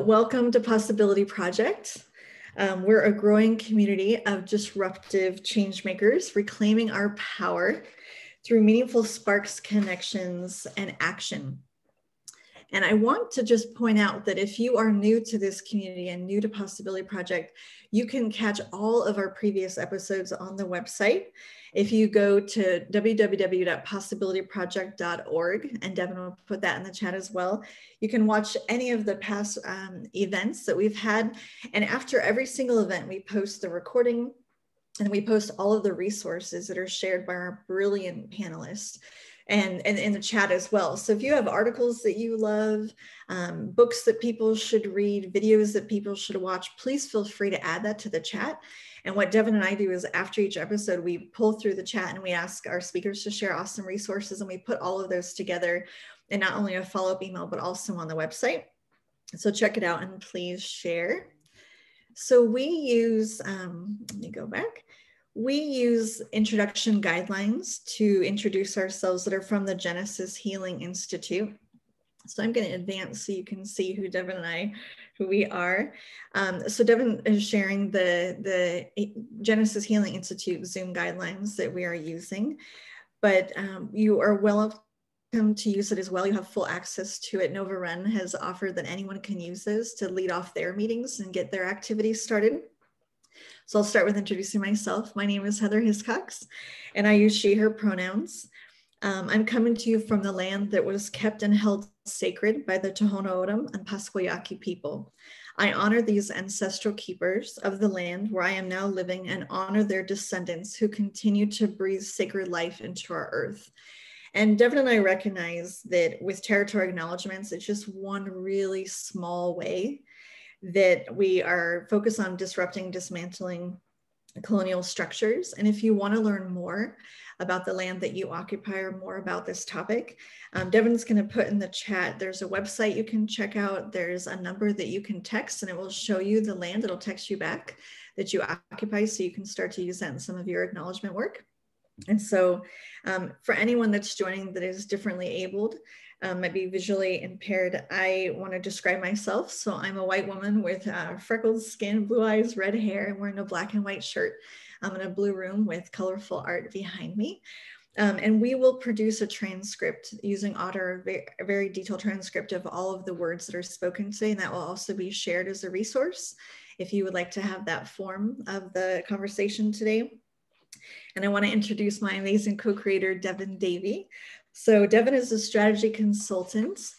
Welcome to Possibility Project. Um, we're a growing community of disruptive change makers reclaiming our power through meaningful sparks, connections, and action. And I want to just point out that if you are new to this community and new to Possibility Project, you can catch all of our previous episodes on the website. If you go to www.possibilityproject.org, and Devin will put that in the chat as well, you can watch any of the past um, events that we've had. And after every single event, we post the recording and we post all of the resources that are shared by our brilliant panelists and, and in the chat as well. So if you have articles that you love, um, books that people should read, videos that people should watch, please feel free to add that to the chat. And what Devin and I do is after each episode, we pull through the chat and we ask our speakers to share awesome resources and we put all of those together in not only a follow-up email, but also on the website. So check it out and please share. So we use, um, let me go back we use introduction guidelines to introduce ourselves that are from the Genesis Healing Institute. So I'm going to advance so you can see who Devin and I, who we are. Um, so Devin is sharing the, the Genesis Healing Institute Zoom guidelines that we are using, but um, you are welcome to use it as well. You have full access to it. Nova Ren has offered that anyone can use this to lead off their meetings and get their activities started. So I'll start with introducing myself. My name is Heather Hiscox, and I use she, her pronouns. Um, I'm coming to you from the land that was kept and held sacred by the Tohono O'odham and Pascua Yaqui people. I honor these ancestral keepers of the land where I am now living and honor their descendants who continue to breathe sacred life into our earth. And Devin and I recognize that with territory acknowledgements, it's just one really small way that we are focused on disrupting, dismantling colonial structures. And if you want to learn more about the land that you occupy or more about this topic, um, Devin's going to put in the chat. There's a website you can check out. There's a number that you can text and it will show you the land. It'll text you back that you occupy so you can start to use that in some of your acknowledgement work. And so um, for anyone that's joining that is differently abled, um, might be visually impaired, I want to describe myself. So I'm a white woman with uh, freckled skin, blue eyes, red hair, and wearing a black and white shirt. I'm in a blue room with colorful art behind me. Um, and we will produce a transcript using Otter, a very detailed transcript of all of the words that are spoken today. And that will also be shared as a resource if you would like to have that form of the conversation today. And I want to introduce my amazing co-creator, Devin Davey. So Devin is a strategy consultant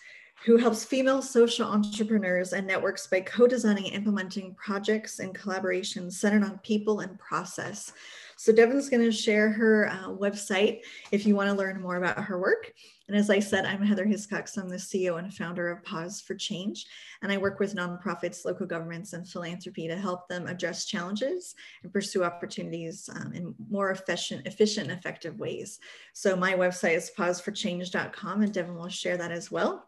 who helps female social entrepreneurs and networks by co-designing and implementing projects and collaborations centered on people and process. So Devin's going to share her uh, website if you want to learn more about her work. And as I said, I'm Heather Hiscox. I'm the CEO and founder of Pause for Change. And I work with nonprofits, local governments, and philanthropy to help them address challenges and pursue opportunities um, in more efficient, efficient effective ways. So my website is pauseforchange.com and Devin will share that as well.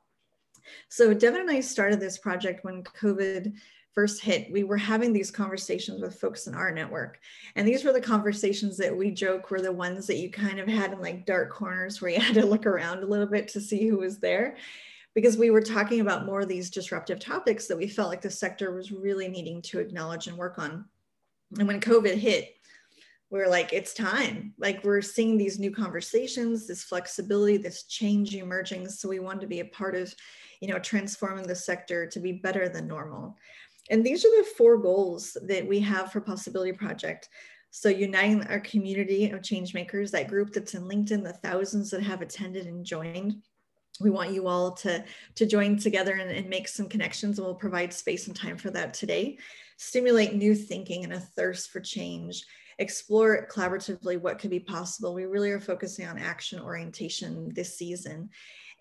So Devin and I started this project when COVID first hit, we were having these conversations with folks in our network. And these were the conversations that we joke were the ones that you kind of had in like dark corners where you had to look around a little bit to see who was there. Because we were talking about more of these disruptive topics that we felt like the sector was really needing to acknowledge and work on. And when COVID hit, we we're like, it's time. Like we're seeing these new conversations, this flexibility, this change emerging. So we wanted to be a part of, you know, transforming the sector to be better than normal. And these are the four goals that we have for Possibility Project. So uniting our community of change makers, that group that's in LinkedIn, the thousands that have attended and joined. We want you all to, to join together and, and make some connections and we'll provide space and time for that today. Stimulate new thinking and a thirst for change. Explore collaboratively what could be possible. We really are focusing on action orientation this season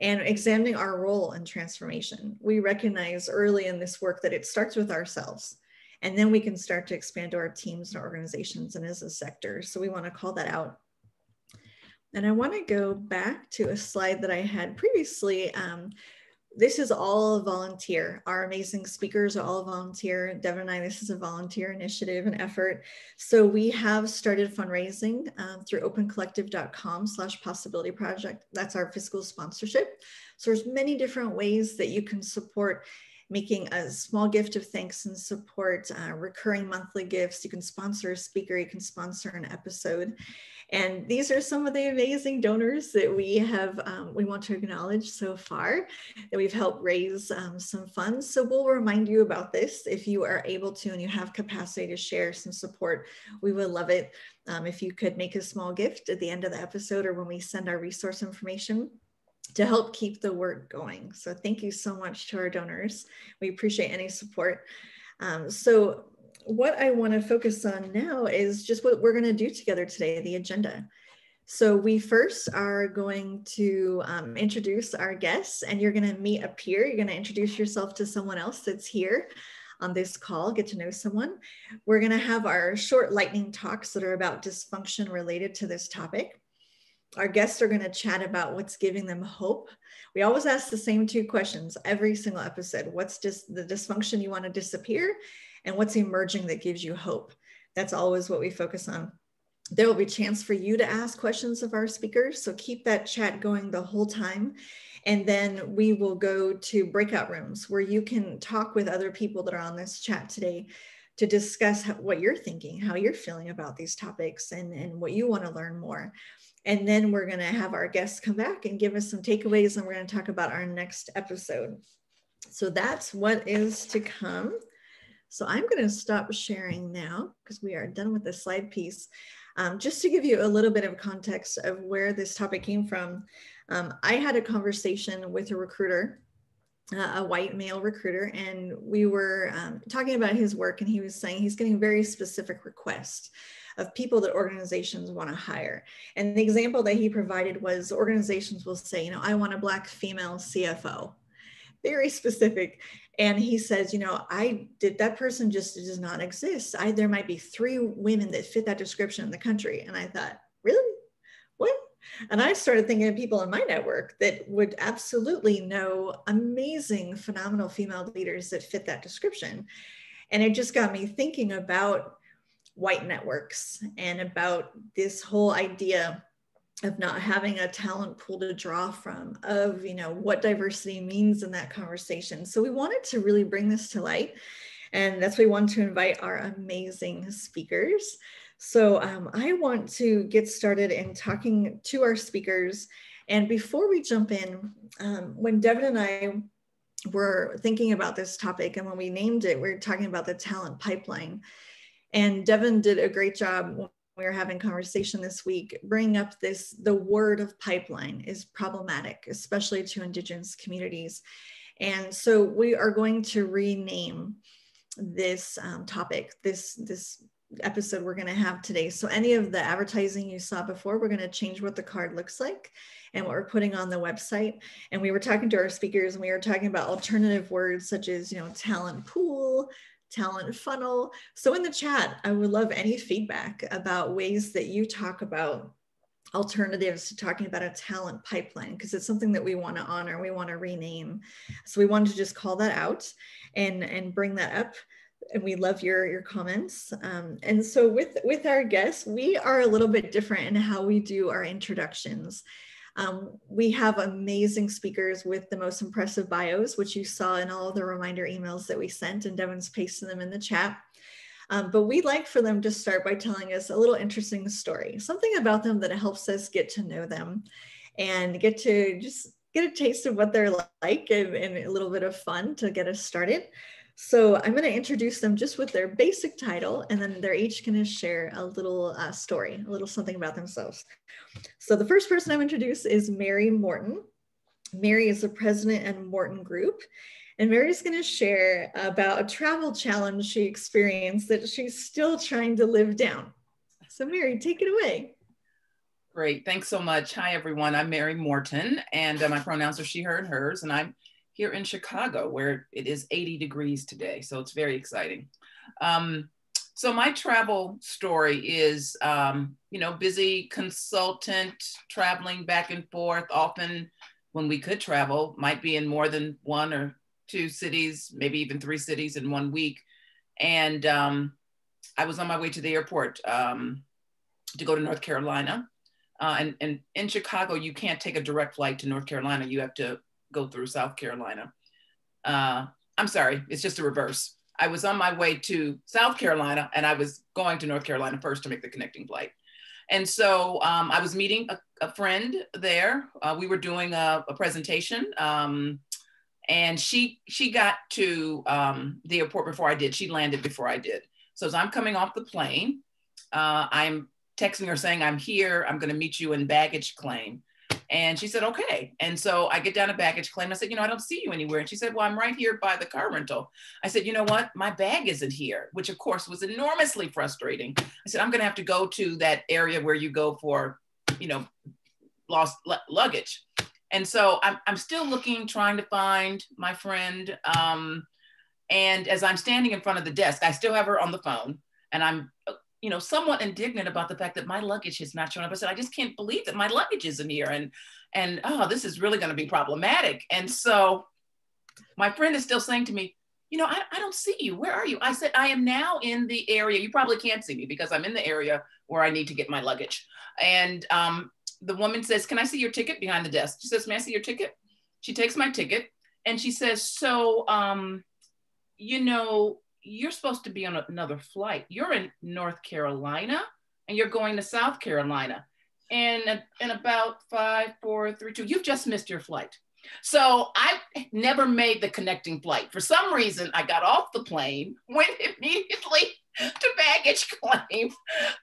and examining our role in transformation. We recognize early in this work that it starts with ourselves, and then we can start to expand to our teams and organizations and as a sector. So we want to call that out. And I want to go back to a slide that I had previously um, this is all volunteer. Our amazing speakers are all volunteer. Devin and I, this is a volunteer initiative and effort. So we have started fundraising um, through opencollective.com slash possibility project. That's our fiscal sponsorship. So there's many different ways that you can support making a small gift of thanks and support, uh, recurring monthly gifts. You can sponsor a speaker, you can sponsor an episode. And these are some of the amazing donors that we have, um, we want to acknowledge so far that we've helped raise um, some funds. So we'll remind you about this if you are able to and you have capacity to share some support. We would love it um, if you could make a small gift at the end of the episode or when we send our resource information to help keep the work going. So thank you so much to our donors. We appreciate any support. Um, so what I want to focus on now is just what we're going to do together today, the agenda. So we first are going to um, introduce our guests and you're going to meet a peer. You're going to introduce yourself to someone else that's here on this call, get to know someone. We're going to have our short lightning talks that are about dysfunction related to this topic. Our guests are going to chat about what's giving them hope. We always ask the same two questions every single episode. What's just the dysfunction you want to disappear? And what's emerging that gives you hope. That's always what we focus on. There will be chance for you to ask questions of our speakers. So keep that chat going the whole time. And then we will go to breakout rooms where you can talk with other people that are on this chat today to discuss how, what you're thinking, how you're feeling about these topics, and, and what you want to learn more. And then we're going to have our guests come back and give us some takeaways, and we're going to talk about our next episode. So that's what is to come. So I'm going to stop sharing now because we are done with the slide piece. Um, just to give you a little bit of context of where this topic came from, um, I had a conversation with a recruiter, uh, a white male recruiter, and we were um, talking about his work, and he was saying he's getting very specific requests of people that organizations want to hire. And the example that he provided was organizations will say, you know, I want a Black female CFO, very specific. And he says you know i did that person just does not exist. I there might be three women that fit that description in the country. And i thought really? What? And i started thinking of people in my network that would absolutely know amazing phenomenal female leaders that fit that description. And it just got me thinking about white networks and about this whole idea of not having a talent pool to draw from of you know what diversity means in that conversation. So we wanted to really bring this to light and that's why we want to invite our amazing speakers. So um, i want to get started in talking to our speakers. And before we jump in um, when devin and i were thinking about this topic and when we named it we are talking about the talent pipeline. And devin did a great job we were having conversation this week, bring up this, the word of pipeline is problematic, especially to indigenous communities. And so we are going to rename this um, topic, this, this episode we're going to have today. So any of the advertising you saw before, we're going to change what the card looks like and what we're putting on the website. And we were talking to our speakers and we were talking about alternative words such as, you know, talent pool, talent funnel. So in the chat, I would love any feedback about ways that you talk about alternatives to talking about a talent pipeline because it's something that we want to honor we want to rename. So we wanted to just call that out and and bring that up and we love your your comments. Um, and so with with our guests we are a little bit different in how we do our introductions um, we have amazing speakers with the most impressive bios, which you saw in all the reminder emails that we sent, and Devin's pasting them in the chat. Um, but we'd like for them to start by telling us a little interesting story, something about them that helps us get to know them and get to just get a taste of what they're like and, and a little bit of fun to get us started. So I'm going to introduce them just with their basic title, and then they're each going to share a little uh, story, a little something about themselves. So the first person I'm introduce is Mary Morten. Mary is the president and Morten Group, and Mary's going to share about a travel challenge she experienced that she's still trying to live down. So Mary, take it away. Great, thanks so much. Hi everyone, I'm Mary Morten, and uh, my pronouns are she, her, and hers, and I'm here in Chicago where it is 80 degrees today. So it's very exciting. Um, so my travel story is, um, you know, busy consultant, traveling back and forth, often when we could travel, might be in more than one or two cities, maybe even three cities in one week. And um, I was on my way to the airport um, to go to North Carolina. Uh, and, and in Chicago, you can't take a direct flight to North Carolina. You have to go through South Carolina. Uh, I'm sorry, it's just a reverse. I was on my way to South Carolina and I was going to North Carolina first to make the connecting flight. And so um, I was meeting a, a friend there. Uh, we were doing a, a presentation. Um, and she she got to um, the airport before I did. She landed before I did. So as I'm coming off the plane, uh, I'm texting her saying, I'm here. I'm going to meet you in baggage claim. And she said, okay. And so I get down to baggage claim. I said, you know, I don't see you anywhere. And she said, well, I'm right here by the car rental. I said, you know what? My bag isn't here, which of course was enormously frustrating. I said, I'm going to have to go to that area where you go for, you know, lost l- luggage. And so I'm, I'm still looking, trying to find my friend. Um, and as I'm standing in front of the desk, I still have her on the phone and I'm you know, somewhat indignant about the fact that my luggage has not shown up. I said, I just can't believe that my luggage isn't here. And, and oh, this is really going to be problematic. And so my friend is still saying to me, you know, I, I don't see you. Where are you? I said, I am now in the area. You probably can't see me because I'm in the area where I need to get my luggage. And um, the woman says, Can I see your ticket behind the desk? She says, May I see your ticket? She takes my ticket and she says, So, um, you know, you're supposed to be on another flight. You're in North Carolina and you're going to South Carolina. And in about five, four, three, two, you've just missed your flight. So I never made the connecting flight. For some reason, I got off the plane, went immediately to baggage claim,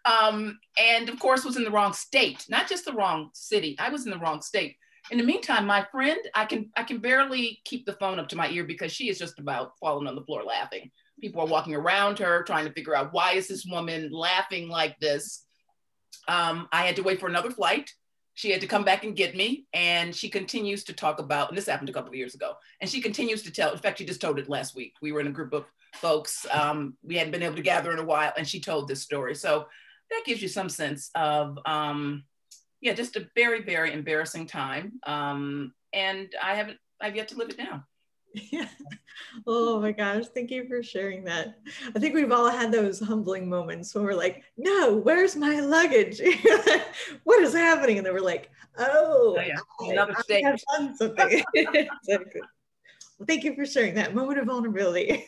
um, and of course was in the wrong state, not just the wrong city. I was in the wrong state. In the meantime, my friend, I can I can barely keep the phone up to my ear because she is just about falling on the floor laughing people are walking around her trying to figure out why is this woman laughing like this? Um, i had to wait for another flight. She had to come back and get me and she continues to talk about and this happened a couple of years ago and she continues to tell in fact she just told it last week. We were in a group of folks um, we hadn't been able to gather in a while and she told this story. So that gives you some sense of um, yeah just a very very embarrassing time um, and i haven't i've yet to live it down yeah. Oh my gosh. Thank you for sharing that. I think we've all had those humbling moments when we're like, no, where's my luggage? what is happening? And then we're like, oh, oh yeah. another have done something. exactly. Well, thank you for sharing that moment of vulnerability.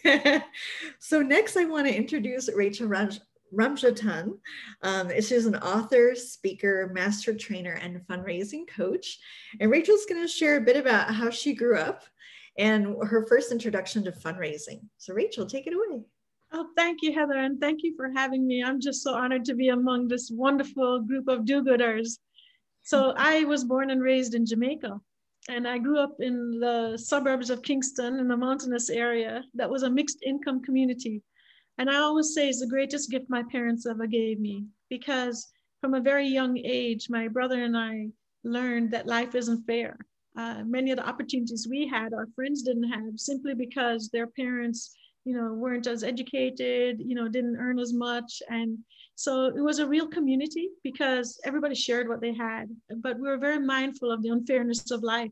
so next I want to introduce Rachel Raj Ramjattan. Um, she's an author, speaker, master trainer, and fundraising coach. And Rachel's going to share a bit about how she grew up and her first introduction to fundraising. So, Rachel, take it away. Oh, thank you, Heather, and thank you for having me. I'm just so honored to be among this wonderful group of do gooders. So, I was born and raised in Jamaica, and I grew up in the suburbs of Kingston in the mountainous area that was a mixed income community. And I always say it's the greatest gift my parents ever gave me because from a very young age, my brother and I learned that life isn't fair uh, many of the opportunities we had, our friends didn't have simply because their parents, you know, weren't as educated, you know, didn't earn as much. And so it was a real community because everybody shared what they had, but we were very mindful of the unfairness of life.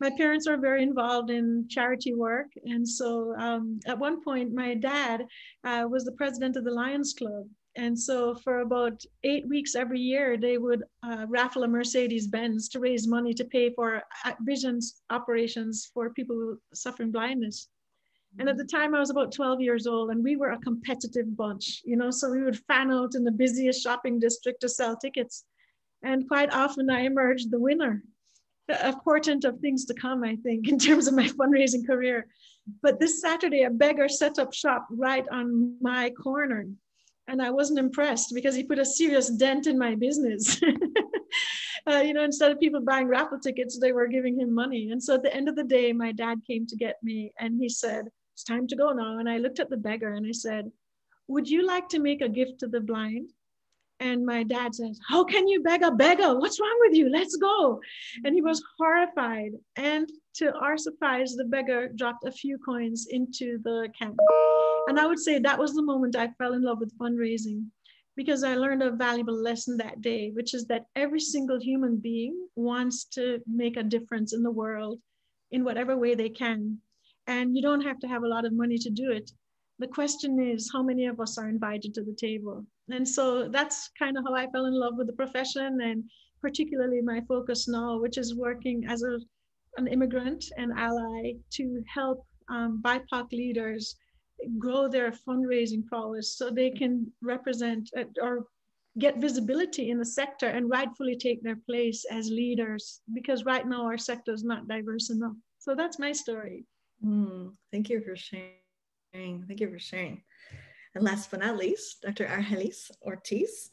My parents are very involved in charity work. And so um, at one point, my dad uh, was the president of the Lions Club. And so for about eight weeks every year, they would uh, raffle a Mercedes Benz to raise money to pay for uh, vision operations for people suffering blindness. And at the time, I was about 12 years old, and we were a competitive bunch, you know, so we would fan out in the busiest shopping district to sell tickets. And quite often, I emerged the winner, a portent of things to come, I think, in terms of my fundraising career. But this Saturday, a beggar set up shop right on my corner and I wasn't impressed because he put a serious dent in my business. uh, you know, instead of people buying raffle tickets, they were giving him money. And so at the end of the day, my dad came to get me and he said, It's time to go now. And I looked at the beggar and I said, Would you like to make a gift to the blind? And my dad says, How can you beg a beggar? What's wrong with you? Let's go. And he was horrified. And to our surprise, the beggar dropped a few coins into the can. And I would say that was the moment I fell in love with fundraising because I learned a valuable lesson that day, which is that every single human being wants to make a difference in the world in whatever way they can. And you don't have to have a lot of money to do it. The question is, how many of us are invited to the table? And so that's kind of how I fell in love with the profession and particularly my focus now, which is working as a, an immigrant and ally to help um, BIPOC leaders grow their fundraising prowess so they can represent uh, or get visibility in the sector and rightfully take their place as leaders because right now our sector is not diverse enough. So that's my story. Mm, thank you for sharing. Thank you for sharing. And last but not least, Dr. Argelis Ortiz.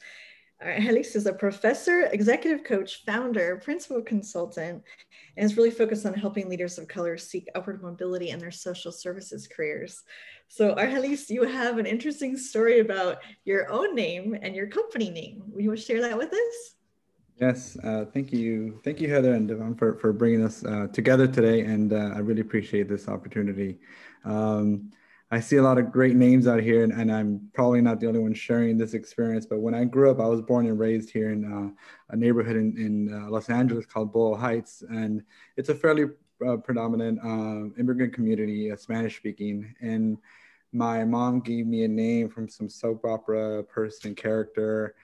Argelis is a professor, executive coach, founder, principal consultant, and is really focused on helping leaders of color seek upward mobility in their social services careers. So, Argelis, you have an interesting story about your own name and your company name. Will you share that with us? Yes, uh, thank you. Thank you, Heather and Devin, for, for bringing us uh, together today. And uh, I really appreciate this opportunity. Um, I see a lot of great names out here, and, and, I'm probably not the only one sharing this experience. But when I grew up, I was born and raised here in uh, a neighborhood in, in uh, Los Angeles called Boyle Heights, and it's a fairly uh, predominant uh, immigrant community, uh, Spanish speaking. And my mom gave me a name from some soap opera person character,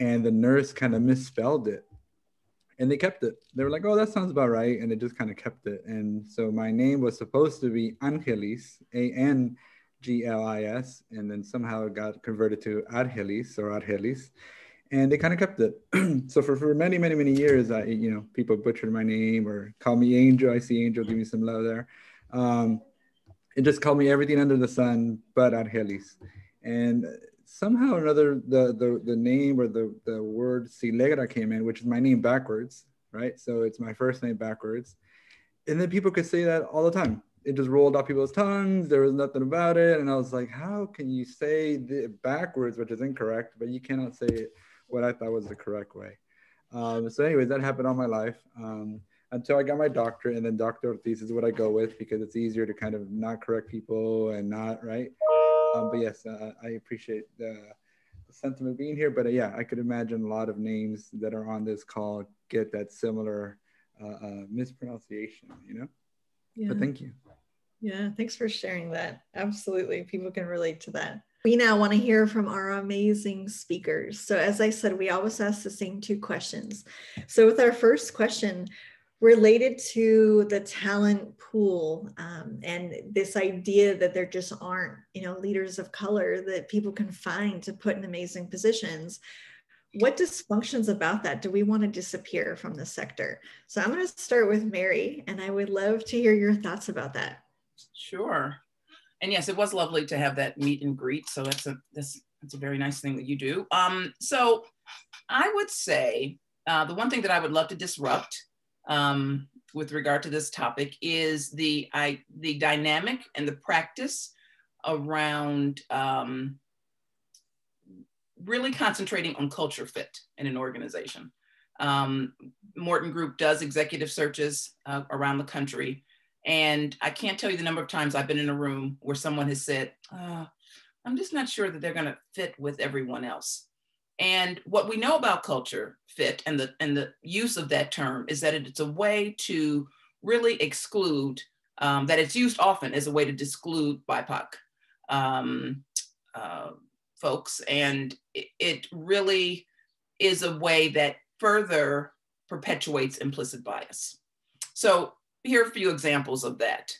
and the nurse kind of misspelled it. And they kept it. They were like, "Oh, that sounds about right," and they just kind of kept it. And so my name was supposed to be Angelis, A N G L I S, and then somehow it got converted to Argelis or Argelis, and they kind of kept it. so for, for many, many, many years, I, you know, people butchered my name or call me Angel. I see Angel, give me some love there. Um, and just called me everything under the sun but Argelis. And somehow or another, the, the, the name or the, the word Silegra came in, which is my name backwards, right? So it's my first name backwards. And then people could say that all the time it just rolled off people's tongues. There was nothing about it. And I was like, how can you say it backwards, which is incorrect, but you cannot say it what I thought was the correct way. Um, so anyways, that happened all my life um, until I got my doctorate and then Dr. Ortiz is what I go with because it's easier to kind of not correct people and not, right? Um, but yes, uh, I appreciate the, the sentiment being here, but uh, yeah, I could imagine a lot of names that are on this call get that similar uh, uh mispronunciation, you know? Yeah. But thank you. Yeah, thanks for sharing that. Absolutely. People can relate to that. We now want to hear from our amazing speakers. So, as I said, we always ask the same two questions. So, with our first question, related to the talent pool um, and this idea that there just aren't you know leaders of color that people can find to put in amazing positions what dysfunctions about that do we want to disappear from the sector so i'm going to start with mary and i would love to hear your thoughts about that Sure. And yes, it was lovely to have that meet and greet. So that's a that's that's a very nice thing that you do. Um, so I would say uh, the one thing that I would love to disrupt um, with regard to this topic is the I the dynamic and the practice around um, really concentrating on culture fit in an organization. Um, Morten Group does executive searches uh, around the country. And I can't tell you the number of times I've been in a room where someone has said, oh, I'm just not sure that they're going to fit with everyone else. And what we know about culture fit and the and the use of that term is that it's a way to really exclude um, that it's used often as a way to exclude BIPOC um, uh, folks, and it, it really is a way that further perpetuates implicit bias. So here are a few examples of that.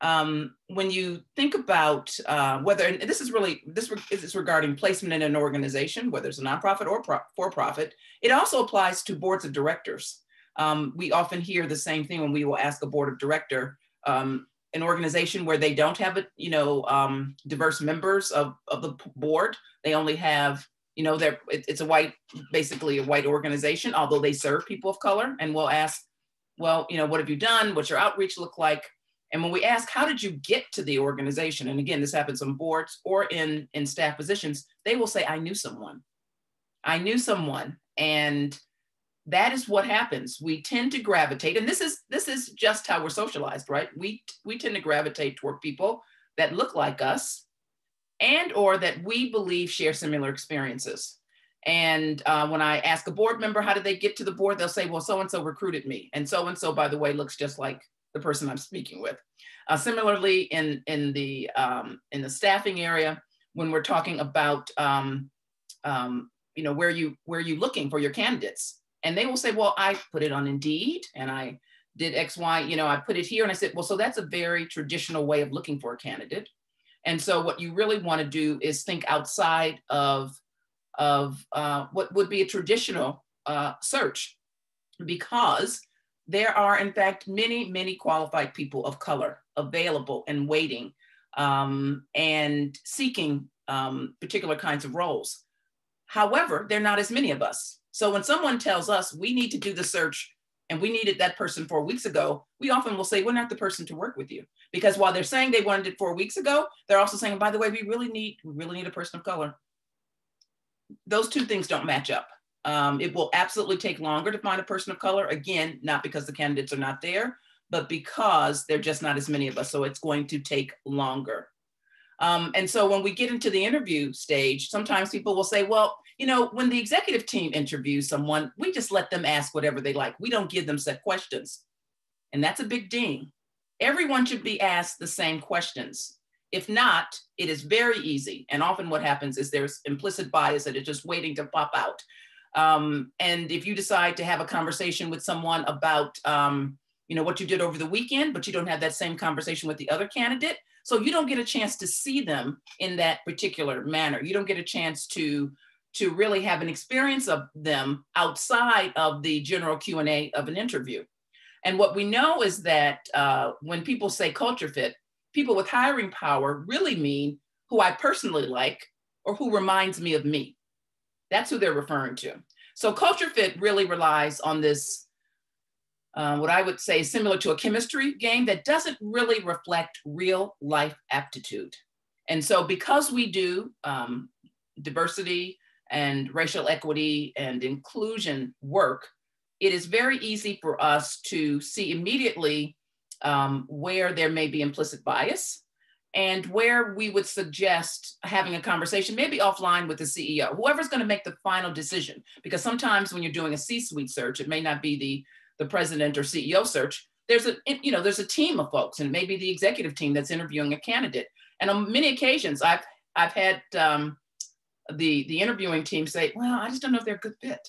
Um, when you think about uh, whether, and this is really, this is regarding placement in an organization, whether it's a nonprofit or pro for profit, it also applies to boards of directors. Um, we often hear the same thing when we will ask a board of director, um, an organization where they don't have, a, you know, um, diverse members of, of the board. They only have, you know, they're, it, it's a white, basically a white organization, although they serve people of color. And we'll ask, well, you know, what have you done? What's your outreach look like? And when we ask, how did you get to the organization? And again, this happens on boards or in, in staff positions, they will say, I knew someone. I knew someone. And that is what happens. We tend to gravitate, and this is this is just how we're socialized, right? We we tend to gravitate toward people that look like us and or that we believe share similar experiences. And uh, when I ask a board member, how did they get to the board? They'll say, well, so-and-so recruited me. And so-and-so, by the way, looks just like the person I'm speaking with. Uh, similarly, in, in, the, um, in the staffing area, when we're talking about, um, um, you know, where you, where you looking for your candidates? And they will say, well, I put it on Indeed and I did X, Y, you know, I put it here and I said, well, so that's a very traditional way of looking for a candidate. And so what you really want to do is think outside of, of uh, what would be a traditional uh, search because there are in fact many, many qualified people of color available and waiting um, and seeking um, particular kinds of roles. However, there are not as many of us. So when someone tells us we need to do the search and we needed that person four weeks ago, we often will say, we're not the person to work with you. Because while they're saying they wanted it four weeks ago, they're also saying, by the way, we really need, we really need a person of color. Those two things don't match up. Um, it will absolutely take longer to find a person of color. Again, not because the candidates are not there, but because there are just not as many of us. So it's going to take longer. Um, and so when we get into the interview stage, sometimes people will say, well, you know, when the executive team interviews someone, we just let them ask whatever they like. We don't give them set questions. And that's a big ding. Everyone should be asked the same questions. If not, it is very easy. And often what happens is there's implicit bias that is just waiting to pop out. Um, and if you decide to have a conversation with someone about, um, you know, what you did over the weekend, but you don't have that same conversation with the other candidate, so you don't get a chance to see them in that particular manner. You don't get a chance to to really have an experience of them outside of the general Q&A of an interview. And what we know is that uh, when people say culture fit, people with hiring power really mean who I personally like or who reminds me of me. That's who they're referring to. So culture fit really relies on this, uh, what I would say similar to a chemistry game that doesn't really reflect real life aptitude. And so because we do um, diversity, and racial equity and inclusion work, it is very easy for us to see immediately um, where there may be implicit bias and where we would suggest having a conversation, maybe offline with the CEO, whoever's going to make the final decision. Because sometimes when you're doing a C-suite search, it may not be the, the president or CEO search. There's a, you know, there's a team of folks and maybe the executive team that's interviewing a candidate. And on many occasions, I've, I've had um, the, the interviewing team say, well, I just don't know if they're a good fit.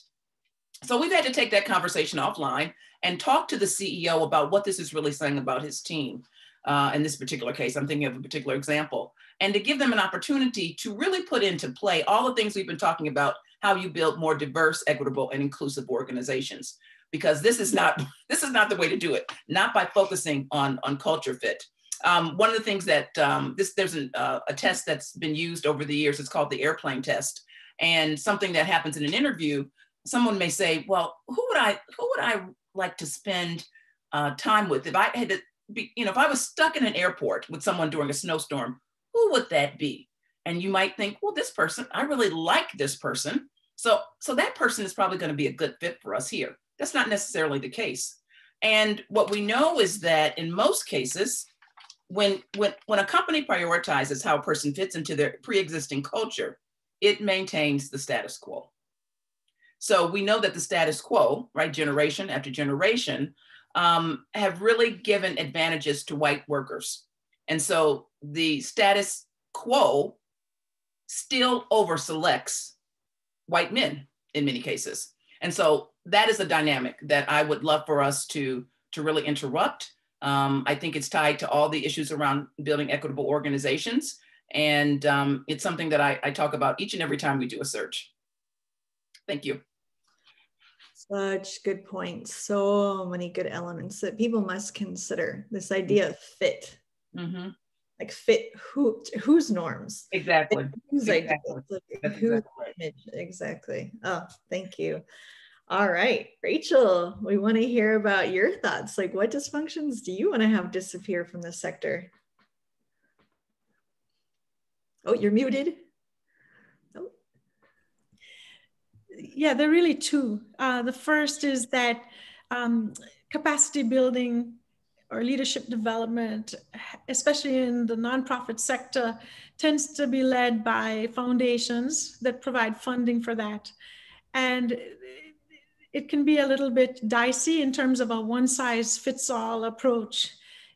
So we've had to take that conversation offline and talk to the CEO about what this is really saying about his team. Uh, in this particular case, I'm thinking of a particular example, and to give them an opportunity to really put into play all the things we've been talking about, how you build more diverse, equitable, and inclusive organizations. Because this is not this is not the way to do it. Not by focusing on on culture fit. Um, one of the things that um, this there's an, uh, a test that's been used over the years. It's called the airplane test, and something that happens in an interview. Someone may say, "Well, who would I who would I like to spend uh, time with if I had to be, you know, if I was stuck in an airport with someone during a snowstorm, who would that be?" And you might think, "Well, this person, I really like this person, so so that person is probably going to be a good fit for us here." That's not necessarily the case. And what we know is that in most cases, when when when a company prioritizes how a person fits into their pre-existing culture, it maintains the status quo. So we know that the status quo, right, generation after generation, um, have really given advantages to white workers. And so the status quo still over selects white men in many cases. And so that is a dynamic that I would love for us to, to really interrupt um, I think it's tied to all the issues around building equitable organizations. And um, it's something that I, I talk about each and every time we do a search. Thank you. Such good points. So many good elements that people must consider. This idea of fit. Mm-hmm. Like fit who whose norms? Exactly. Whose exactly. Like, whose exactly. image? Exactly. Oh, thank you. All right, Rachel, we want to hear about your thoughts. Like, what dysfunctions do you want to have disappear from the sector? Oh, you're muted. Oh. Yeah, there are really two. Uh, the first is that um, capacity building or leadership development, especially in the nonprofit sector, tends to be led by foundations that provide funding for that. And it can be a little bit dicey in terms of a one size fits all approach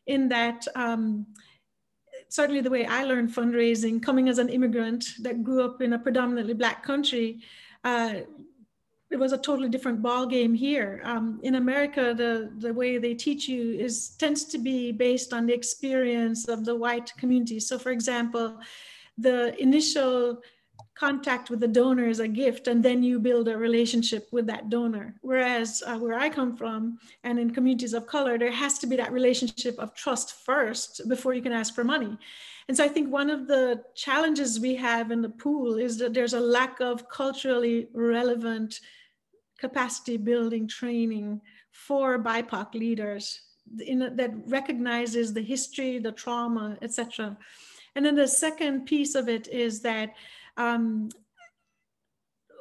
in that um, certainly the way I learned fundraising coming as an immigrant that grew up in a predominantly black country, uh, it was a totally different ball game here. Um, in America, the the way they teach you is tends to be based on the experience of the white community. So, for example, the initial contact with the donor is a gift, and then you build a relationship with that donor. Whereas uh, where I come from, and in communities of color, there has to be that relationship of trust first before you can ask for money. And so I think one of the challenges we have in the pool is that there's a lack of culturally relevant capacity building training for BIPOC leaders in, that recognizes the history, the trauma, etc. And then the second piece of it is that um,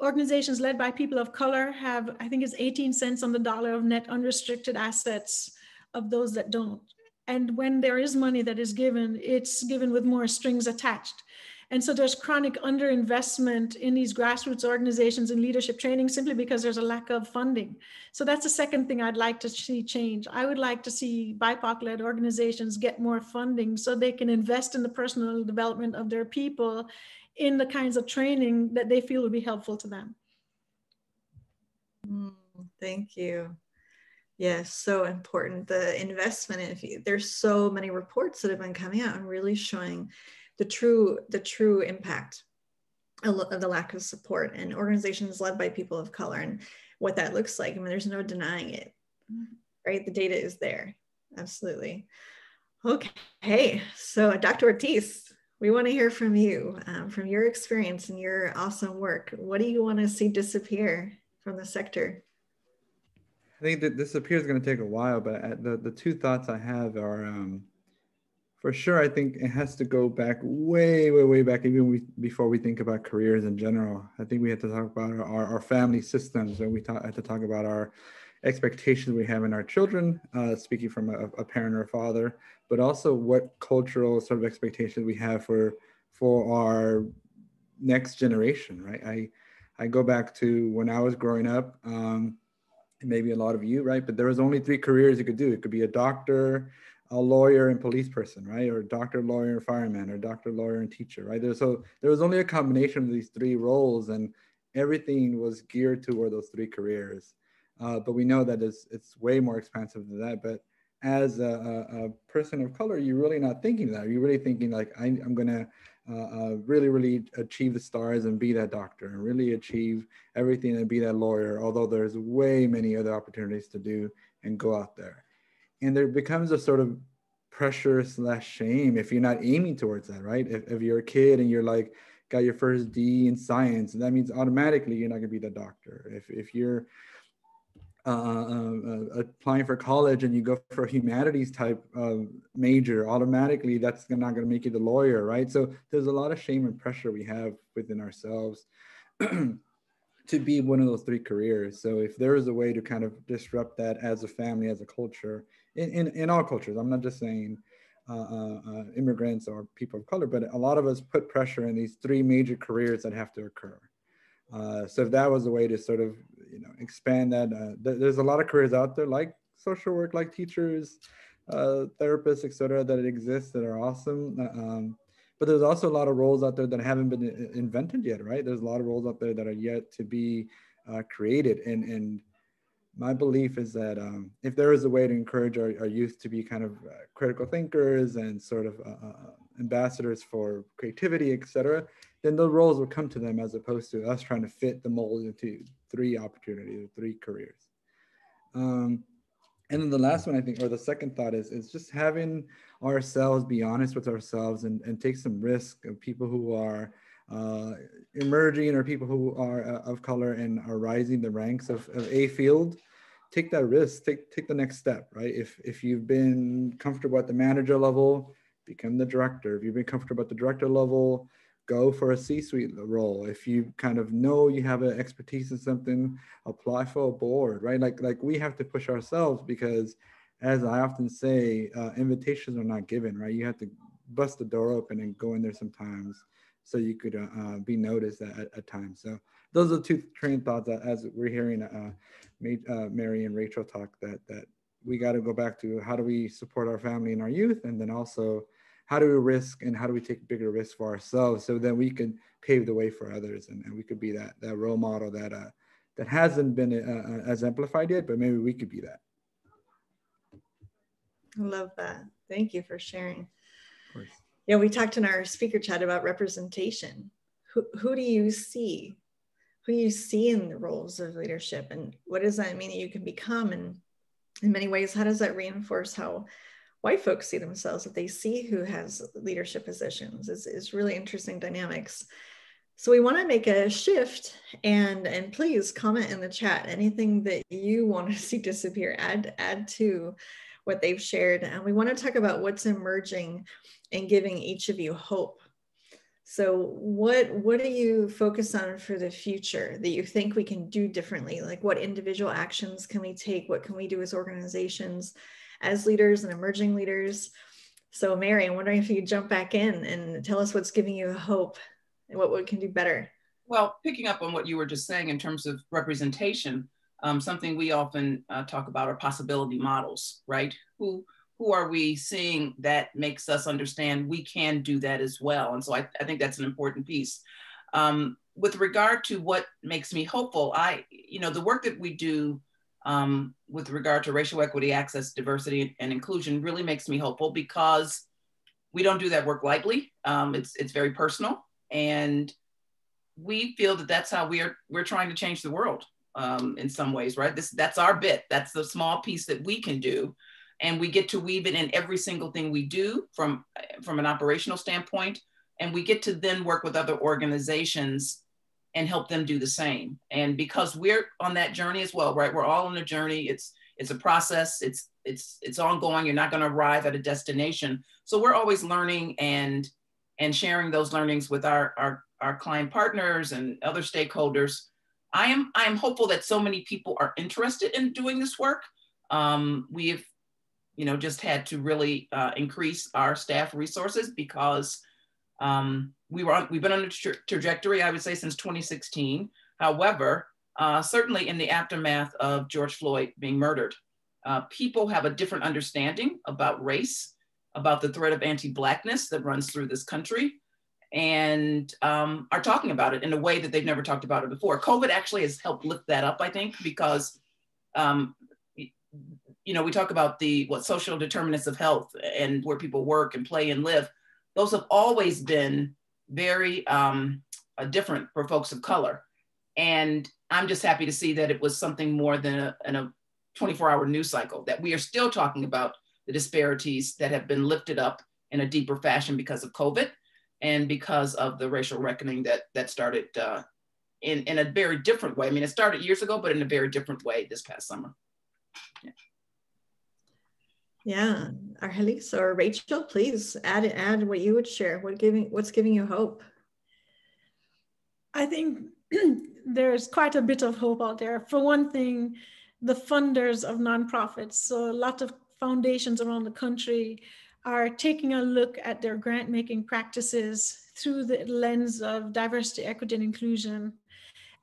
organizations led by people of color have, I think it's 18 cents on the dollar of net unrestricted assets of those that don't. And when there is money that is given, it's given with more strings attached. And so there's chronic underinvestment in these grassroots organizations and leadership training simply because there's a lack of funding. So that's the second thing I'd like to see change. I would like to see BIPOC led organizations get more funding so they can invest in the personal development of their people in the kinds of training that they feel would be helpful to them. Mm, thank you. Yes, so important. The investment, if you, there's so many reports that have been coming out and really showing the true the true impact of the lack of support and organizations led by people of color and what that looks like. I mean, there's no denying it, right? The data is there. Absolutely. Okay, so Dr. Ortiz, we want to hear from you, um, from your experience and your awesome work. What do you want to see disappear from the sector? I think that disappear is going to take a while, but the, the two thoughts I have are um, for sure, I think it has to go back way, way, way back, even we, before we think about careers in general. I think we have to talk about our, our family systems and we talk, have to talk about our expectations we have in our children, uh, speaking from a, a, parent or a father, but also what cultural sort of expectations we have for for our next generation, right? I I go back to when I was growing up. Um, maybe a lot of you, right? But there was only three careers you could do. It could be a doctor, a lawyer, and police person, right? Or doctor, lawyer, fireman, or doctor, lawyer, and teacher, right? There, so there was only a combination of these three roles, and everything was geared toward those three careers. Uh, but we know that it's, it's way more expensive than that. But as a, a, a, person of color, you're really not thinking that. You're really thinking like, I, am gonna uh, uh, really, really achieve the stars and be that doctor and really achieve everything and be that lawyer, although there's way many other opportunities to do and go out there. And there becomes a sort of pressure slash shame if you're not aiming towards that, right? If, if you're a kid and you're like, got your first D in science, that means automatically you're not gonna be the doctor. If, if you're uh, uh, uh, applying for college and you go for a humanities type of major, automatically that's not going to make you the lawyer, right? So there's a lot of shame and pressure we have within ourselves to be one of those three careers. So if there is a way to kind of disrupt that as a family, as a culture, in, in, in all cultures, I'm not just saying uh, uh, uh, immigrants or people of color, but a lot of us put pressure in these three major careers that have to occur. Uh, so if that was a way to sort of you know expand that, uh, th- there's a lot of careers out there like social work, like teachers, uh, therapists, etc., that exist that are awesome. Uh, um, but there's also a lot of roles out there that haven't been uh, invented yet, right? There's a lot of roles out there that are yet to be uh, created, and and my belief is that um, if there is a way to encourage our, our youth to be kind of uh, critical thinkers and sort of uh, ambassadors for creativity, et cetera, then the roles will come to them as opposed to us trying to fit the mold into three opportunities, or three careers. Um, and then the last one I think, or the second thought is, is just having ourselves be honest with ourselves and, and take some risk of people who are uh, emerging or people who are uh, of color and are rising the ranks of, of a field. Take that risk. Take take the next step right? If if you've been comfortable at the manager level become the director. If you've been comfortable at the director level go for a C-suite role. If you kind of know you have an expertise in something, apply for a board, right? Like like we have to push ourselves because, as I often say, uh, invitations are not given, right? You have to bust the door open and go in there sometimes so you could uh, uh, be noticed at, at, times. So those are two train thoughts as we're hearing uh, uh, Mary and Rachel talk that that we got to go back to how do we support our family and our youth, and then also how do we risk and how do we take bigger risks for ourselves so then we can pave the way for others and, and we could be that that role model that uh, that hasn't been uh, as amplified yet, but maybe we could be that. I love that. Thank you for sharing. Yeah, we talked in our speaker chat about representation. Who, who do you see? Who you see in the roles of leadership? And what does that mean that you can become? And in many ways, how does that reinforce how white folks see themselves, that they see who has leadership positions? Is, is really interesting dynamics. So we want to make a shift and and please comment in the chat anything that you want to see disappear. Add add to what they've shared. And we want to talk about what's emerging and giving each of you hope. So what what do you focus on for the future that you think we can do differently? Like what individual actions can we take? What can we do as organizations, as leaders and emerging leaders? So Mary, I'm wondering if you jump back in and tell us what's giving you hope and what we can do better. Well, picking up on what you were just saying in terms of representation, um, something we often uh, talk about are possibility models, right? Who who are we seeing that makes us understand we can do that as well? And so I, I think that's an important piece. Um, with regard to what makes me hopeful, I, you know, the work that we do um, with regard to racial equity, access, diversity, and inclusion really makes me hopeful because we don't do that work lightly. Um, it's it's very personal, and we feel that that's how we are we're trying to change the world um, in some ways, right? This that's our bit. That's the small piece that we can do, and we get to weave it in every single thing we do from from an operational standpoint, and we get to then work with other organizations and help them do the same. And because we're on that journey as well, right? We're all on a journey. It's it's a process. It's it's it's ongoing. You're not going to arrive at a destination. So we're always learning and and sharing those learnings with our our our client partners and other stakeholders I am I am hopeful that so many people are interested in doing this work. Um, we've, you know, just had to really uh, increase our staff resources because um, we were on, we've been on a tra trajectory, I would say, since 2016. However, uh, certainly in the aftermath of George Floyd being murdered, uh, people have a different understanding about race, about the threat of anti-blackness that runs through this country and um, are talking about it in a way that they've never talked about it before. COVID actually has helped lift that up, I think, because um, you know we talk about the what social determinants of health and where people work and play and live. Those have always been very um, uh, different for folks of color, and I'm just happy to see that it was something more than a, a 24-hour news cycle. That we are still talking about the disparities that have been lifted up in a deeper fashion because of COVID and because of the racial reckoning that that started uh, in in a very different way. I mean, it started years ago, but in a very different way this past summer. Yeah. Yeah, Argelis or Rachel, please add add what you would share. What giving what's giving you hope? I think there's quite a bit of hope out there. For one thing, the funders of nonprofits. So a lot of foundations around the country are taking a look at their grant making practices through the lens of diversity, equity, and inclusion.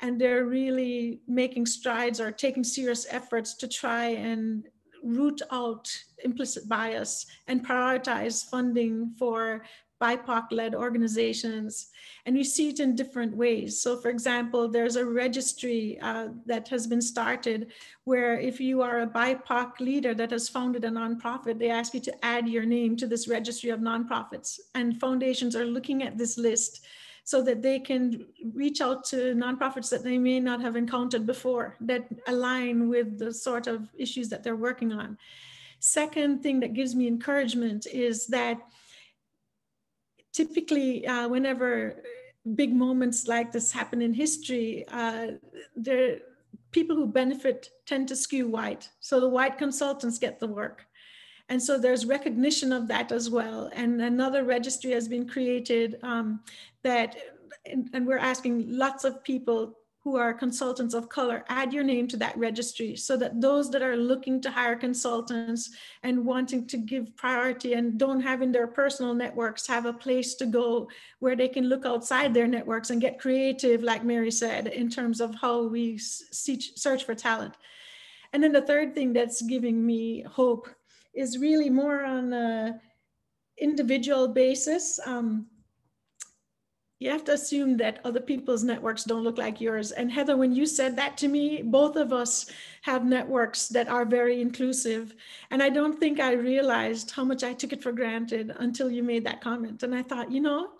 And they're really making strides or taking serious efforts to try and root out implicit bias and prioritize funding for BIPOC-led organizations. And you see it in different ways. So for example, there's a registry uh, that has been started where if you are a BIPOC leader that has founded a nonprofit, they ask you to add your name to this registry of nonprofits. And foundations are looking at this list so that they can reach out to nonprofits that they may not have encountered before that align with the sort of issues that they're working on. Second thing that gives me encouragement is that typically uh, whenever big moments like this happen in history, uh, the people who benefit tend to skew white. So the white consultants get the work. And so there's recognition of that as well. And another registry has been created um, that, and, and we're asking lots of people who are consultants of color, add your name to that registry so that those that are looking to hire consultants and wanting to give priority and don't have in their personal networks have a place to go where they can look outside their networks and get creative, like Mary said, in terms of how we search for talent. And then the third thing that's giving me hope is really more on a individual basis. Um, you have to assume that other people's networks don't look like yours. And Heather, when you said that to me, both of us have networks that are very inclusive. And I don't think I realized how much I took it for granted until you made that comment. And I thought, you know,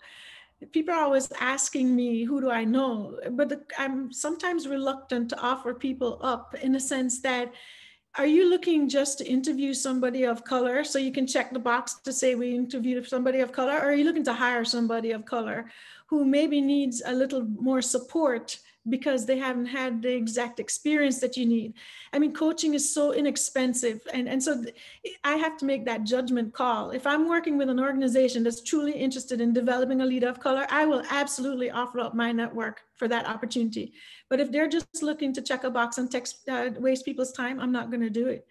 people are always asking me, who do I know? But I'm sometimes reluctant to offer people up in a sense that are you looking just to interview somebody of color? So you can check the box to say we interviewed somebody of color or are you looking to hire somebody of color who maybe needs a little more support because they haven't had the exact experience that you need. I mean, coaching is so inexpensive. And, and so I have to make that judgment call. If I'm working with an organization that's truly interested in developing a leader of color, I will absolutely offer up my network for that opportunity. But if they're just looking to check a box and text, uh, waste people's time, I'm not going to do it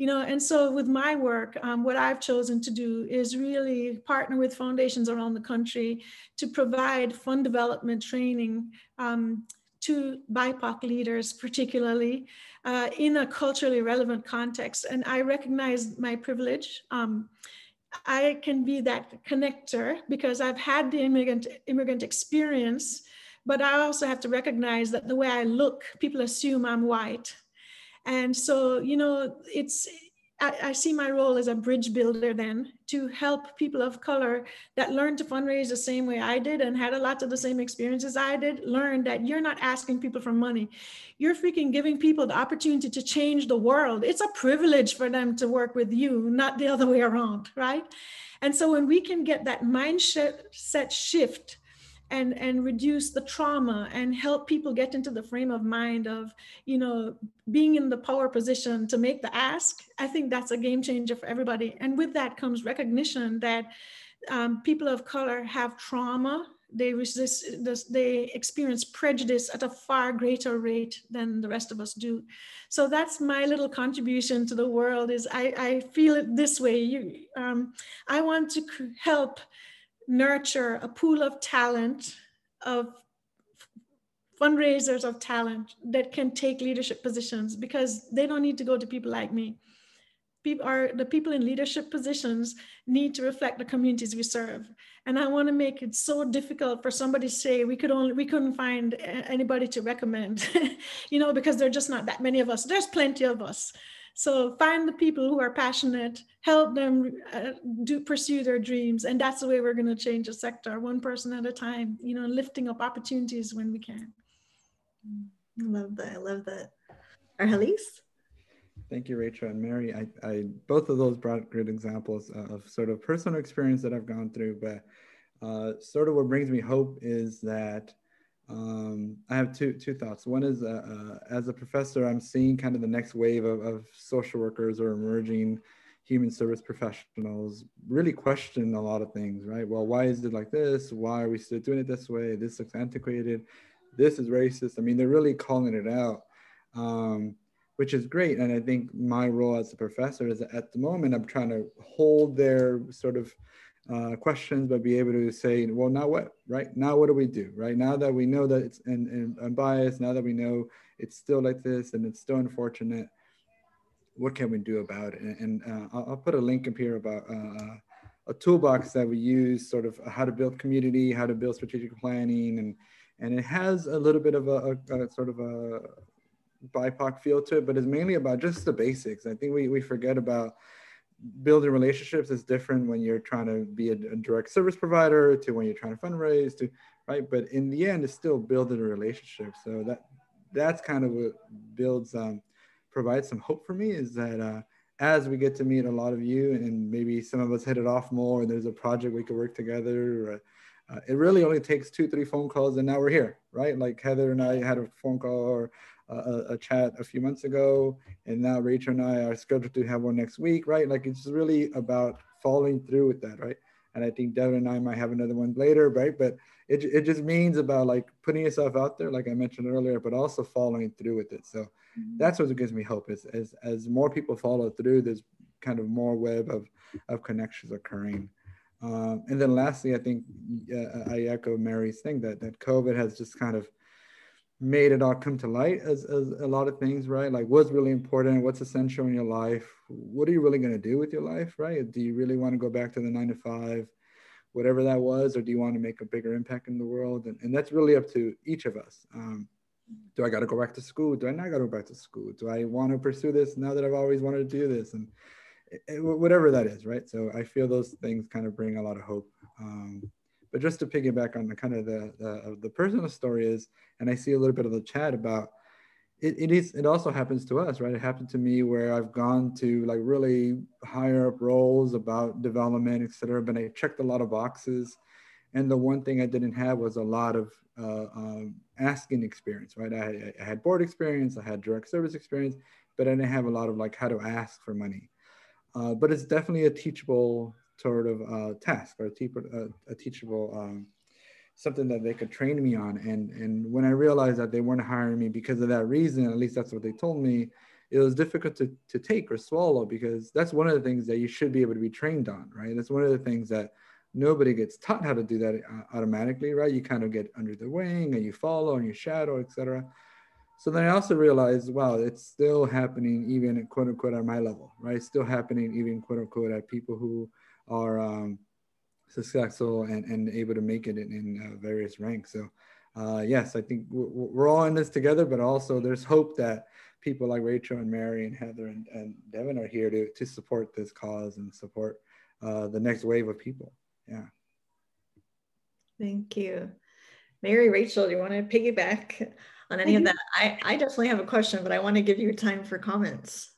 you know and so with my work um, what i've chosen to do is really partner with foundations around the country to provide fund development training um, to bipoc leaders particularly uh, in a culturally relevant context. And i recognize my privilege. Um, i can be that connector because i've had the immigrant immigrant experience but i also have to recognize that the way i look people assume i'm white. And so, you know, it's, I, I, see my role as a bridge builder then to help people of color that learn to fundraise the same way I did and had a lot of the same experiences I did, learn that you're not asking people for money. You're freaking giving people the opportunity to change the world. It's a privilege for them to work with you, not the other way around, right? And so when we can get that mindset shift and and reduce the trauma and help people get into the frame of mind of you know being in the power position to make the ask. I think that's a game changer for everybody. And with that comes recognition that um, people of color have trauma. They resist they experience prejudice at a far greater rate than the rest of us do. So that's my little contribution to the world is i, I feel it this way. You, um, i want to help nurture a pool of talent, of fundraisers of talent that can take leadership positions because they don't need to go to people like me. People are the people in leadership positions need to reflect the communities we serve. And I want to make it so difficult for somebody to say we could only we couldn't find anybody to recommend, you know, because there are just not that many of us. There's plenty of us. So find the people who are passionate, help them uh, do pursue their dreams, and that's the way we're going to change the sector, one person at a time. You know, lifting up opportunities when we can. I love that. I love that. Argelis? Thank you, Rachel and Mary. I, I both of those brought great examples of sort of personal experience that I've gone through, but uh, sort of what brings me hope is that um, I have two two thoughts. One is, uh, uh, as a professor, I'm seeing kind of the next wave of, of social workers or emerging human service professionals really question a lot of things, right? Well, why is it like this? Why are we still doing it this way? This looks antiquated. This is racist. I mean, they're really calling it out, um, which is great. And I think my role as a professor is at the moment, I'm trying to hold their sort of uh, questions, but be able to say, well, now what, right? Now what do we do, right? Now that we know that it's and, and unbiased, now that we know it's still like this and it's still unfortunate, what can we do about it? And, and uh, I'll, I'll, put a link up here about uh, a toolbox that we use, sort of how to build community, how to build strategic planning, and and it has a little bit of a, a, a sort of a BIPOC feel to it, but it's mainly about just the basics. I think we, we forget about building relationships is different when you're trying to be a, a, direct service provider to when you're trying to fundraise to right? But in the end it's still building a relationship. So that that's kind of what builds um, provides some hope for me is that uh, as we get to meet a lot of you and maybe some of us hit it off more and there's a project we could work together or, uh, it really only takes two three phone calls and now we're here right? Like heather and i had a phone call or a, a, chat a few months ago, and now Rachel and I are scheduled to have one next week, right? Like it's really about following through with that, right? And I think Devin and I might have another one later, right? But it, it just means about like putting yourself out there, like I mentioned earlier, but also following through with it. So mm-hmm. that's what gives me hope is as, as more people follow through, there's kind of more web of, of connections occurring. Um, and then lastly, I think uh, I echo Mary's thing that, that COVID has just kind of made it all come to light as, as a lot of things, right? Like what's really important, what's essential in your life, what are you really going to do with your life, right? Do you really want to go back to the nine to five? whatever that was, or do you want to make a bigger impact in the world? And, and that's really up to each of us. Um, do I got to go back to school? Do I not got to go back to school? Do I want to pursue this now that I've always wanted to do this? And it, it, whatever that is, right? So I feel those things kind of bring a lot of hope. Um, but just to piggyback on the kind of the, the, the personal story is, and I see a little bit of the chat about it, it is it also happens to us right? It happened to me where i've gone to like really higher up roles about development etc but i checked a lot of boxes. And the one thing i didn't have was a lot of uh, um, asking experience right? I, I, had board experience i had direct service experience but i didn't have a lot of like how to ask for money. Uh, but it's definitely a teachable sort of uh, task or a, a teachable um, something that they could train me on. And and when I realized that they weren't hiring me because of that reason, at least that's what they told me, it was difficult to, to take or swallow because that's one of the things that you should be able to be trained on, right? That's one of the things that nobody gets taught how to do that uh, automatically, right? You kind of get under the wing and you follow and you shadow, etc. So then I also realized, wow, it's still happening even at quote unquote at my level, right? It's still happening even quote unquote at people who are um, successful and, and able to make it in, in uh, various ranks. So uh, yes, I think we're, we're, all in this together, but also there's hope that people like Rachel and Mary and Heather and, and Devin are here to, to support this cause and support uh, the next wave of people. Yeah. Thank you. Mary, Rachel, do you want to piggyback on any of that? I, I definitely have a question, but I want to give you time for comments.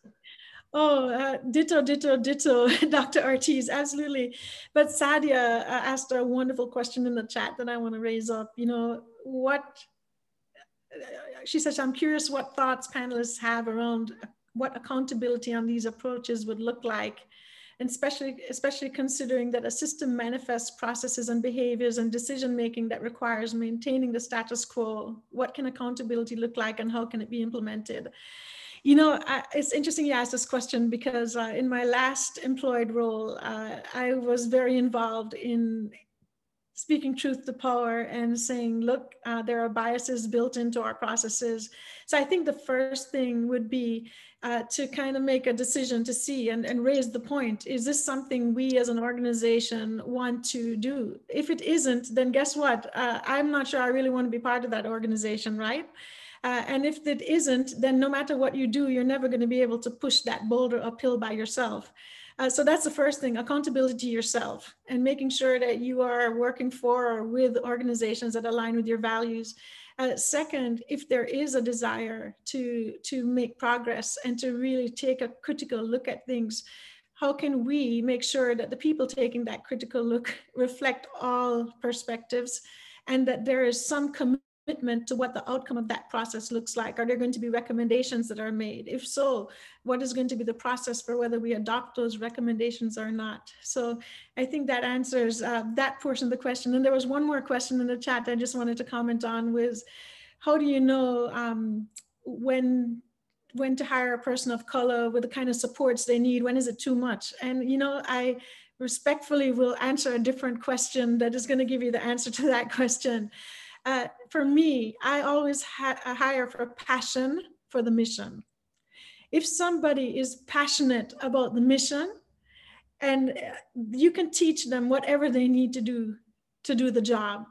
Oh, uh, ditto, ditto, ditto, Dr. Ortiz, absolutely. But Sadia uh, asked a wonderful question in the chat that I want to raise up. You know, what, uh, she says, I'm curious what thoughts panelists have around what accountability on these approaches would look like. And especially, especially considering that a system manifests processes and behaviors and decision making that requires maintaining the status quo. What can accountability look like and how can it be implemented? You know, I, it's interesting you asked this question because uh, in my last employed role, uh, I was very involved in speaking truth to power and saying, look, uh, there are biases built into our processes. So I think the first thing would be uh, to kind of make a decision to see and, and raise the point is this something we as an organization want to do? If it isn't, then guess what? Uh, I'm not sure I really want to be part of that organization, right? Uh, and if it isn't, then no matter what you do, you're never going to be able to push that boulder uphill by yourself. Uh, so that's the first thing accountability yourself and making sure that you are working for or with organizations that align with your values. Uh, second, if there is a desire to, to make progress and to really take a critical look at things, how can we make sure that the people taking that critical look reflect all perspectives and that there is some commitment commitment to what the outcome of that process looks like? Are there going to be recommendations that are made? If so, what is going to be the process for whether we adopt those recommendations or not? So I think that answers uh, that portion of the question. And there was one more question in the chat that I just wanted to comment on was, how do you know um, when when to hire a person of color with the kind of supports they need? When is it too much? And you know, I respectfully will answer a different question that is going to give you the answer to that question. Uh, for me, I always ha- hire for passion for the mission. If somebody is passionate about the mission, and uh, you can teach them whatever they need to do to do the job.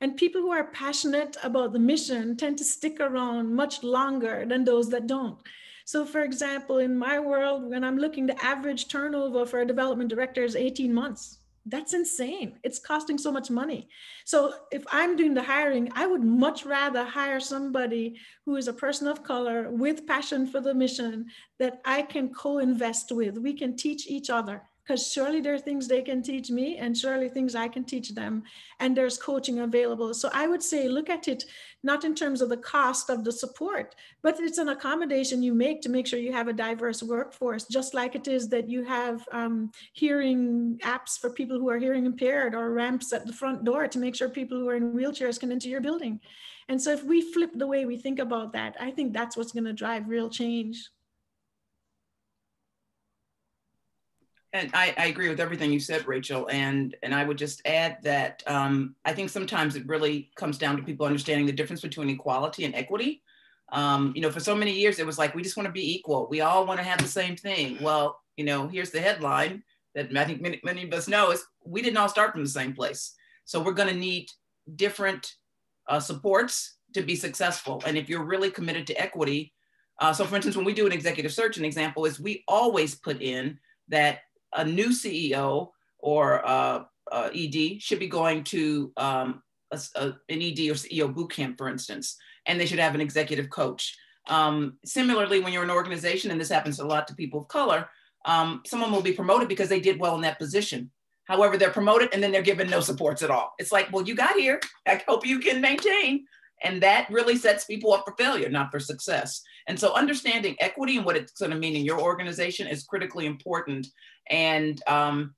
And people who are passionate about the mission tend to stick around much longer than those that don't. So, for example, in my world, when I'm looking, the average turnover for a development director is 18 months that's insane. It's costing so much money. So if I'm doing the hiring, I would much rather hire somebody who is a person of color with passion for the mission that I can co-invest with. We can teach each other because surely there are things they can teach me and surely things I can teach them. And there's coaching available. So I would say look at it not in terms of the cost of the support, but it's an accommodation you make to make sure you have a diverse workforce, just like it is that you have um, hearing apps for people who are hearing impaired or ramps at the front door to make sure people who are in wheelchairs can enter your building. And so if we flip the way we think about that, I think that's what's going to drive real change. And I, I, agree with everything you said, Rachel. And and I would just add that um, I think sometimes it really comes down to people understanding the difference between equality and equity. Um, you know, for so many years it was like we just want to be equal. We all want to have the same thing. Well, you know, here's the headline: that I think many, many of us know is we didn't all start from the same place. So we're going to need different uh, supports to be successful. And if you're really committed to equity, uh, so for instance, when we do an executive search, an example is we always put in that a new CEO or uh, uh ED should be going to um, a, a, an ED or CEO boot camp, for instance, and they should have an executive coach. Um, similarly, when you're an organization, and this happens a lot to people of color, um, someone will be promoted because they did well in that position. However, they're promoted and then they're given no supports at all. It's like, well, you got here. I hope you can maintain. And that really sets people up for failure, not for success. And so understanding equity and what it's going to mean in your organization is critically important. And um,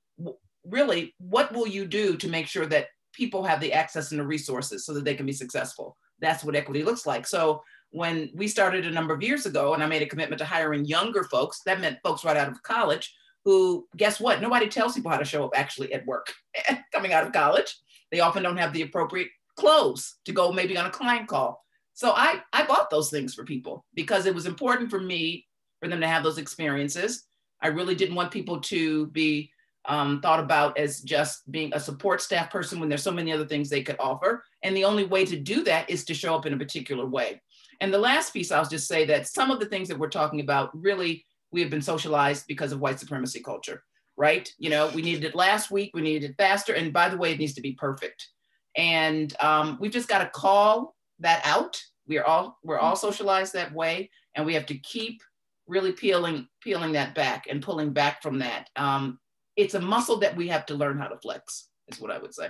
really, what will you do to make sure that people have the access and the resources so that they can be successful? That's what equity looks like. So when we started a number of years ago and I made a commitment to hiring younger folks, that meant folks right out of college who, guess what? Nobody tells people how to show up actually at work coming out of college. They often don't have the appropriate clothes to go maybe on a client call. So I, I bought those things for people because it was important for me for them to have those experiences. I really didn't want people to be um, thought about as just being a support staff person when there's so many other things they could offer. And the only way to do that is to show up in a particular way. And the last piece, I'll just say that some of the things that we're talking about really we have been socialized because of white supremacy culture, right? You know, we needed it last week, we needed it faster. And by the way, it needs to be perfect. And um, we've just got to call that out. We are all we're all socialized that way, and we have to keep really peeling peeling that back and pulling back from that. Um, it's a muscle that we have to learn how to flex. Is what I would say.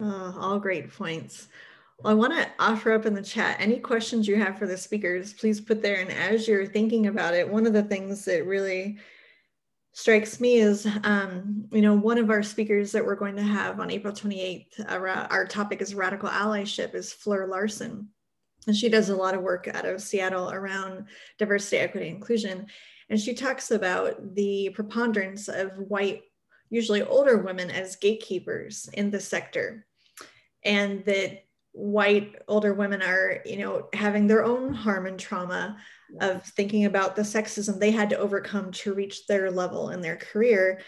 Oh, all great points. Well, I want to offer up in the chat any questions you have for the speakers, please put there. And as you're thinking about it, one of the things that really strikes me is, um, you know, one of our speakers that we're going to have on April 28th, uh, our topic is radical allyship, is Fleur Larsen. And she does a lot of work out of Seattle around diversity, equity, inclusion. And she talks about the preponderance of white, usually older women as gatekeepers in the sector. And that white older women are you know having their own harm and trauma of thinking about the sexism they had to overcome to reach their level in their career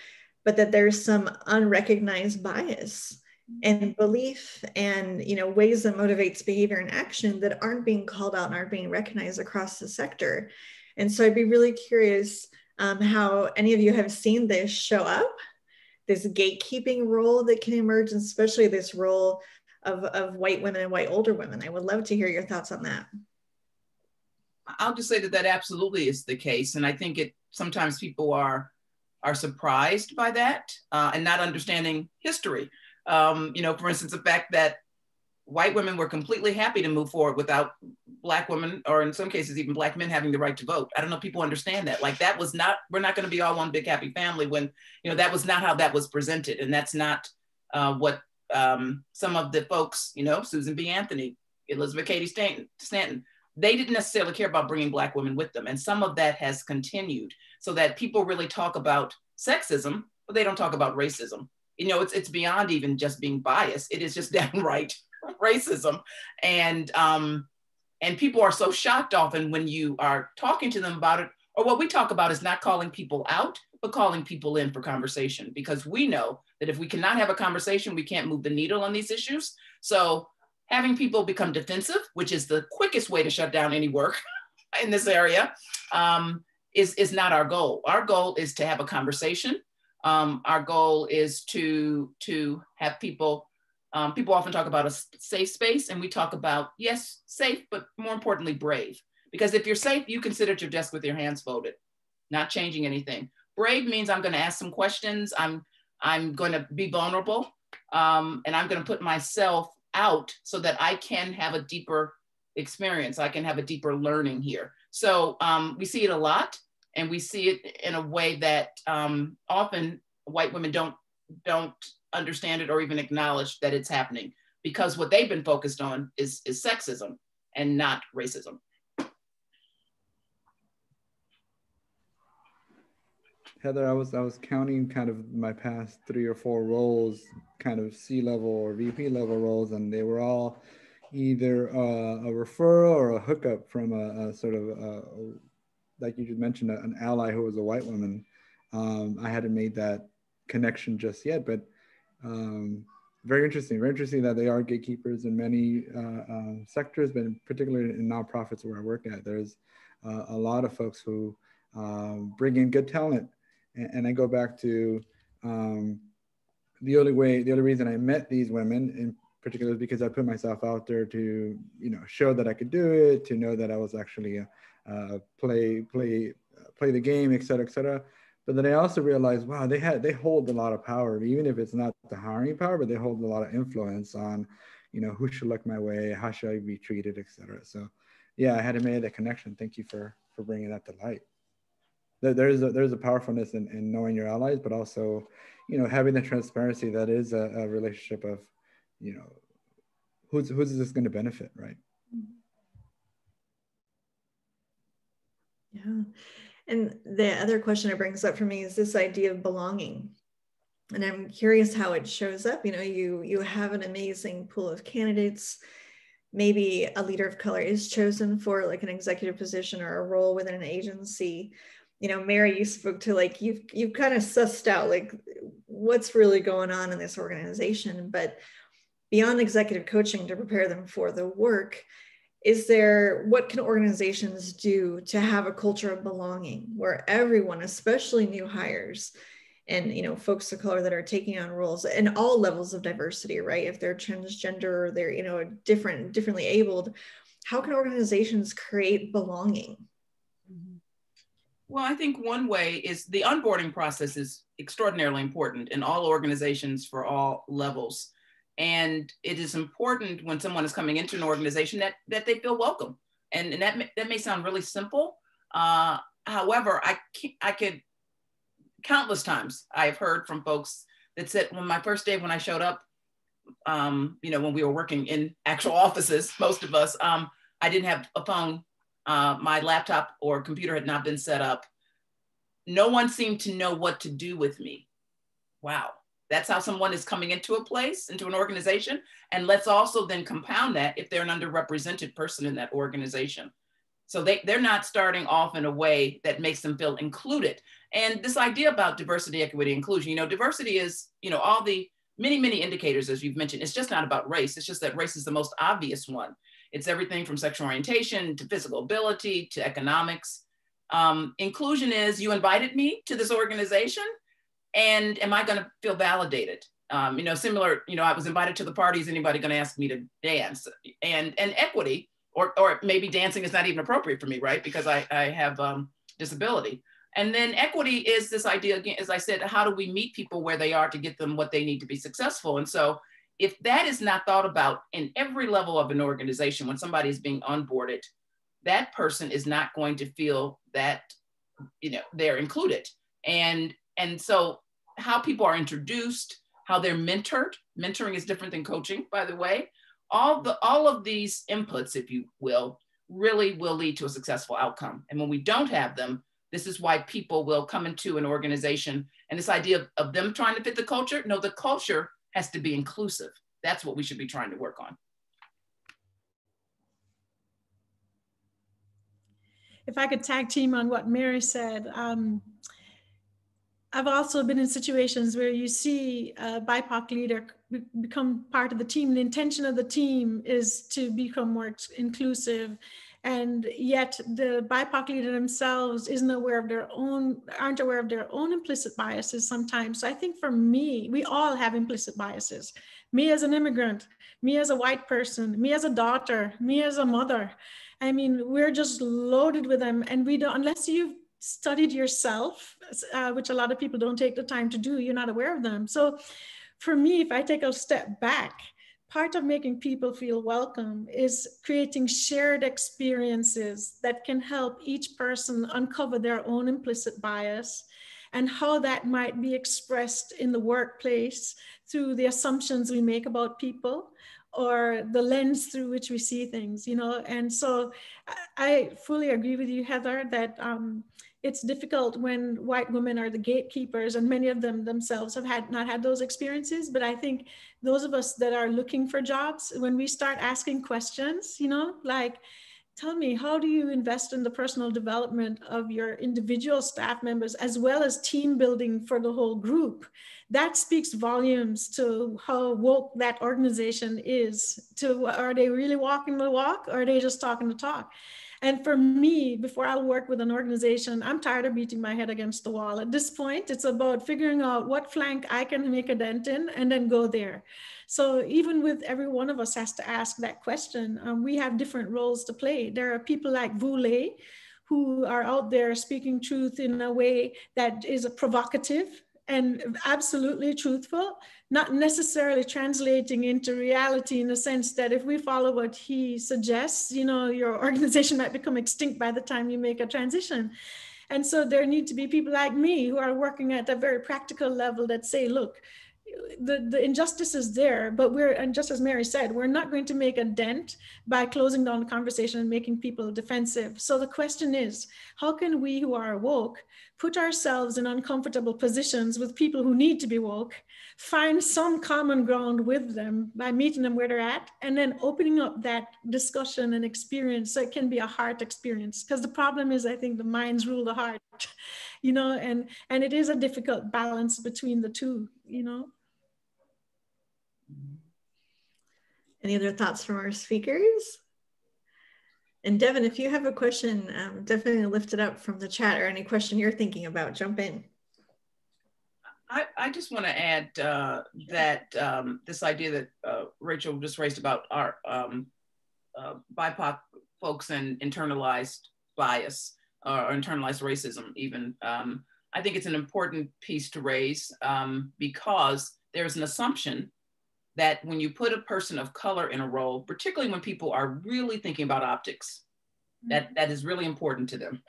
but that there's some unrecognized bias and belief and you know ways that motivates behavior and action that aren't being called out and aren't being recognized across the sector and so i'd be really curious um, how any of you have seen this show up this gatekeeping role that can emerge and especially this role of, of white women and white older women. I would love to hear your thoughts on that. I'll just say that that absolutely is the case. And I think it sometimes people are are surprised by that uh, and not understanding history. Um, you know, for instance, the fact that white women were completely happy to move forward without black women or in some cases even black men having the right to vote i don't know if people understand that like that was not we're not going to be all one big happy family when you know that was not how that was presented and that's not uh, what um, some of the folks, you know, Susan B. Anthony, Elizabeth Cady Stanton, Stanton, they didn't necessarily care about bringing Black women with them. And some of that has continued so that people really talk about sexism, but they don't talk about racism. You know, it's, it's beyond even just being biased. It is just downright racism. And, um, and people are so shocked often when you are talking to them about it, or what we talk about is not calling people out, but calling people in for conversation because we know that if we cannot have a conversation, we can't move the needle on these issues. So having people become defensive, which is the quickest way to shut down any work in this area, um, is, is not our goal. Our goal is to have a conversation. Um, our goal is to, to have people, um, people often talk about a safe space and we talk about, yes, safe, but more importantly, brave. Because if you're safe, you can sit at your desk with your hands folded, not changing anything. Brave means I'm going to ask some questions. I'm I'm going to be vulnerable, um, and I'm going to put myself out so that I can have a deeper experience. I can have a deeper learning here. So um, we see it a lot, and we see it in a way that um, often white women don't don't understand it or even acknowledge that it's happening because what they've been focused on is is sexism and not racism. Heather, I was I was counting kind of my past three or four roles, kind of C level or VP level roles, and they were all either uh, a referral or a hookup from a, a sort of a like you just mentioned, an ally who was a white woman. Um, I hadn't made that connection just yet, but um, very interesting. Very interesting that they are gatekeepers in many uh, um, sectors, but particularly in nonprofits where I work at, there's uh, a lot of folks who um, bring in good talent. And, and I go back to um, the only way, the only reason I met these women in particular is because I put myself out there to, you know, show that I could do it, to know that I was actually a, uh, play, play, play the game, et cetera, et cetera. But then I also realized, wow, they had they hold a lot of power, even if it's not the hiring power, but they hold a lot of influence on, you know, who should look my way, how should I be treated, et cetera. So, yeah, I had to make that connection. Thank you for for bringing that to light. There, there's a there's a powerfulness in, in knowing your allies, but also, you know, having the transparency that is a, a relationship of, you know, who's who's this going to benefit, right? Yeah. And the other question it brings up for me is this idea of belonging. And I'm curious how it shows up. You know, you you have an amazing pool of candidates. Maybe a leader of color is chosen for like an executive position or a role within an agency. You know, Mary, you spoke to like you've you've kind of sussed out like what's really going on in this organization, but beyond executive coaching to prepare them for the work, is there what can organizations do to have a culture of belonging where everyone especially new hires and you know folks of color that are taking on roles and all levels of diversity right? If they're transgender or they're you know different differently abled how can organizations create belonging? Mm-hmm. Well i think one way is the onboarding process is extraordinarily important in all organizations for all levels and it is important when someone is coming into an organization that, that they feel welcome. And, and that, may, that may sound really simple. Uh, however, I, I could, countless times I've heard from folks that said, when my first day when I showed up, um, you know, when we were working in actual offices, most of us, um, I didn't have a phone. Uh, my laptop or computer had not been set up. No one seemed to know what to do with me. Wow that's how someone is coming into a place, into an organization. And let's also then compound that if they're an underrepresented person in that organization. So they, they're not starting off in a way that makes them feel included. And this idea about diversity, equity, inclusion, you know, diversity is, you know, all the many, many indicators, as you've mentioned, it's just not about race. It's just that race is the most obvious one. It's everything from sexual orientation to physical ability to economics. Um, inclusion is you invited me to this organization and am I going to feel validated? Um, you know, similar, you know, I was invited to the party. Is anybody going to ask me to dance? And and equity, or or maybe dancing is not even appropriate for me, right? Because I I have um, disability. And then equity is this idea again, as I said, how do we meet people where they are to get them what they need to be successful? And so if that is not thought about in every level of an organization, when somebody is being onboarded, that person is not going to feel that you know they're included. And and so how people are introduced, how they're mentored. Mentoring is different than coaching, by the way. All the all of these inputs, if you will, really will lead to a successful outcome. And when we don't have them, this is why people will come into an organization and this idea of, of them trying to fit the culture. No, the culture has to be inclusive. That's what we should be trying to work on. If I could tag team on what Mary said, um, I've also been in situations where you see a BIPOC leader become part of the team. The intention of the team is to become more inclusive, and yet the BIPOC leader themselves isn't aware of their own, aren't aware of their own implicit biases sometimes. So I think for me, we all have implicit biases. Me as an immigrant, me as a white person, me as a daughter, me as a mother. I mean, we're just loaded with them, and we don't unless you've studied yourself, uh, which a lot of people don't take the time to do, you're not aware of them. So for me, if I take a step back, part of making people feel welcome is creating shared experiences that can help each person uncover their own implicit bias and how that might be expressed in the workplace through the assumptions we make about people or the lens through which we see things you know and so i fully agree with you heather that um, it's difficult when white women are the gatekeepers and many of them themselves have had not had those experiences. But i think those of us that are looking for jobs when we start asking questions you know like tell me how do you invest in the personal development of your individual staff members as well as team building for the whole group? That speaks volumes to how woke that organization is. To are they really walking the walk or are they just talking the talk and for me, before I'll work with an organization, I'm tired of beating my head against the wall. At this point, it's about figuring out what flank I can make a dent in and then go there. So even with every one of us has to ask that question, um, we have different roles to play. There are people like Vu Le, who are out there speaking truth in a way that is provocative and absolutely truthful, not necessarily translating into reality in the sense that if we follow what he suggests, you know, your organization might become extinct by the time you make a transition. And so there need to be people like me who are working at a very practical level that say, look, the, the injustice is there, but we're, and just as Mary said, we're not going to make a dent by closing down the conversation and making people defensive. So the question is, how can we who are woke put ourselves in uncomfortable positions with people who need to be woke, find some common ground with them by meeting them where they're at, and then opening up that discussion and experience so it can be a heart experience. Because the problem is, I think the minds rule the heart, you know, and, and it is a difficult balance between the two, you know. Any other thoughts from our speakers? And Devin, if you have a question, um, definitely lift it up from the chat or any question you're thinking about, jump in. I, I just want to add uh, that um, this idea that uh, Rachel just raised about our um, uh, BIPOC folks and internalized bias or internalized racism even. Um, I think it's an important piece to raise um, because there's an assumption that when you put a person of color in a role, particularly when people are really thinking about optics, that, that is really important to them.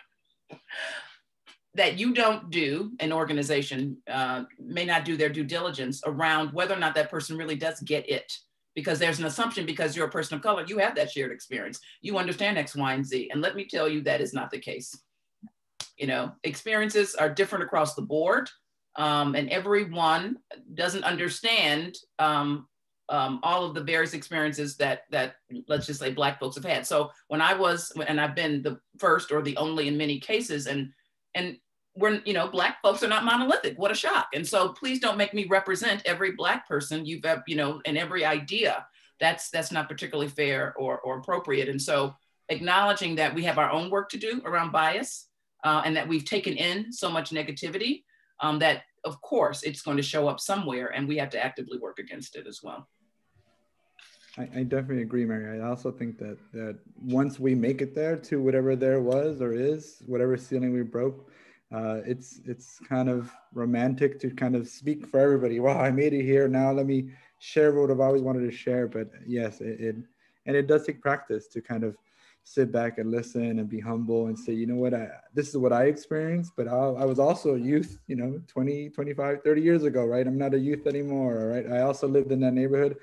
that you don't do, an organization uh, may not do their due diligence around whether or not that person really does get it. Because there's an assumption because you're a person of color, you have that shared experience. You understand X, Y, and Z. And let me tell you, that is not the case. You know, experiences are different across the board. Um, and everyone doesn't understand um, um, all of the various experiences that that let's just say black folks have had. So when i was and i've been the first or the only in many cases and and we're you know black folks are not monolithic. What a shock. And so please don't make me represent every black person you've you know and every idea. That's that's not particularly fair or, or appropriate. And so acknowledging that we have our own work to do around bias uh, and that we've taken in so much negativity um, that of course it's going to show up somewhere and we have to actively work against it as well. I, I, definitely agree, Mary. I also think that that once we make it there to whatever there was or is, whatever ceiling we broke, uh, it's it's kind of romantic to kind of speak for everybody. Wow, I made it here. Now let me share what I've always wanted to share. But yes, it, it and it does take practice to kind of sit back and listen and be humble and say, you know what, I, this is what I experienced, but I, I, was also a youth, you know, 20, 25, 30 years ago, right? I'm not a youth anymore, right? I also lived in that neighborhood,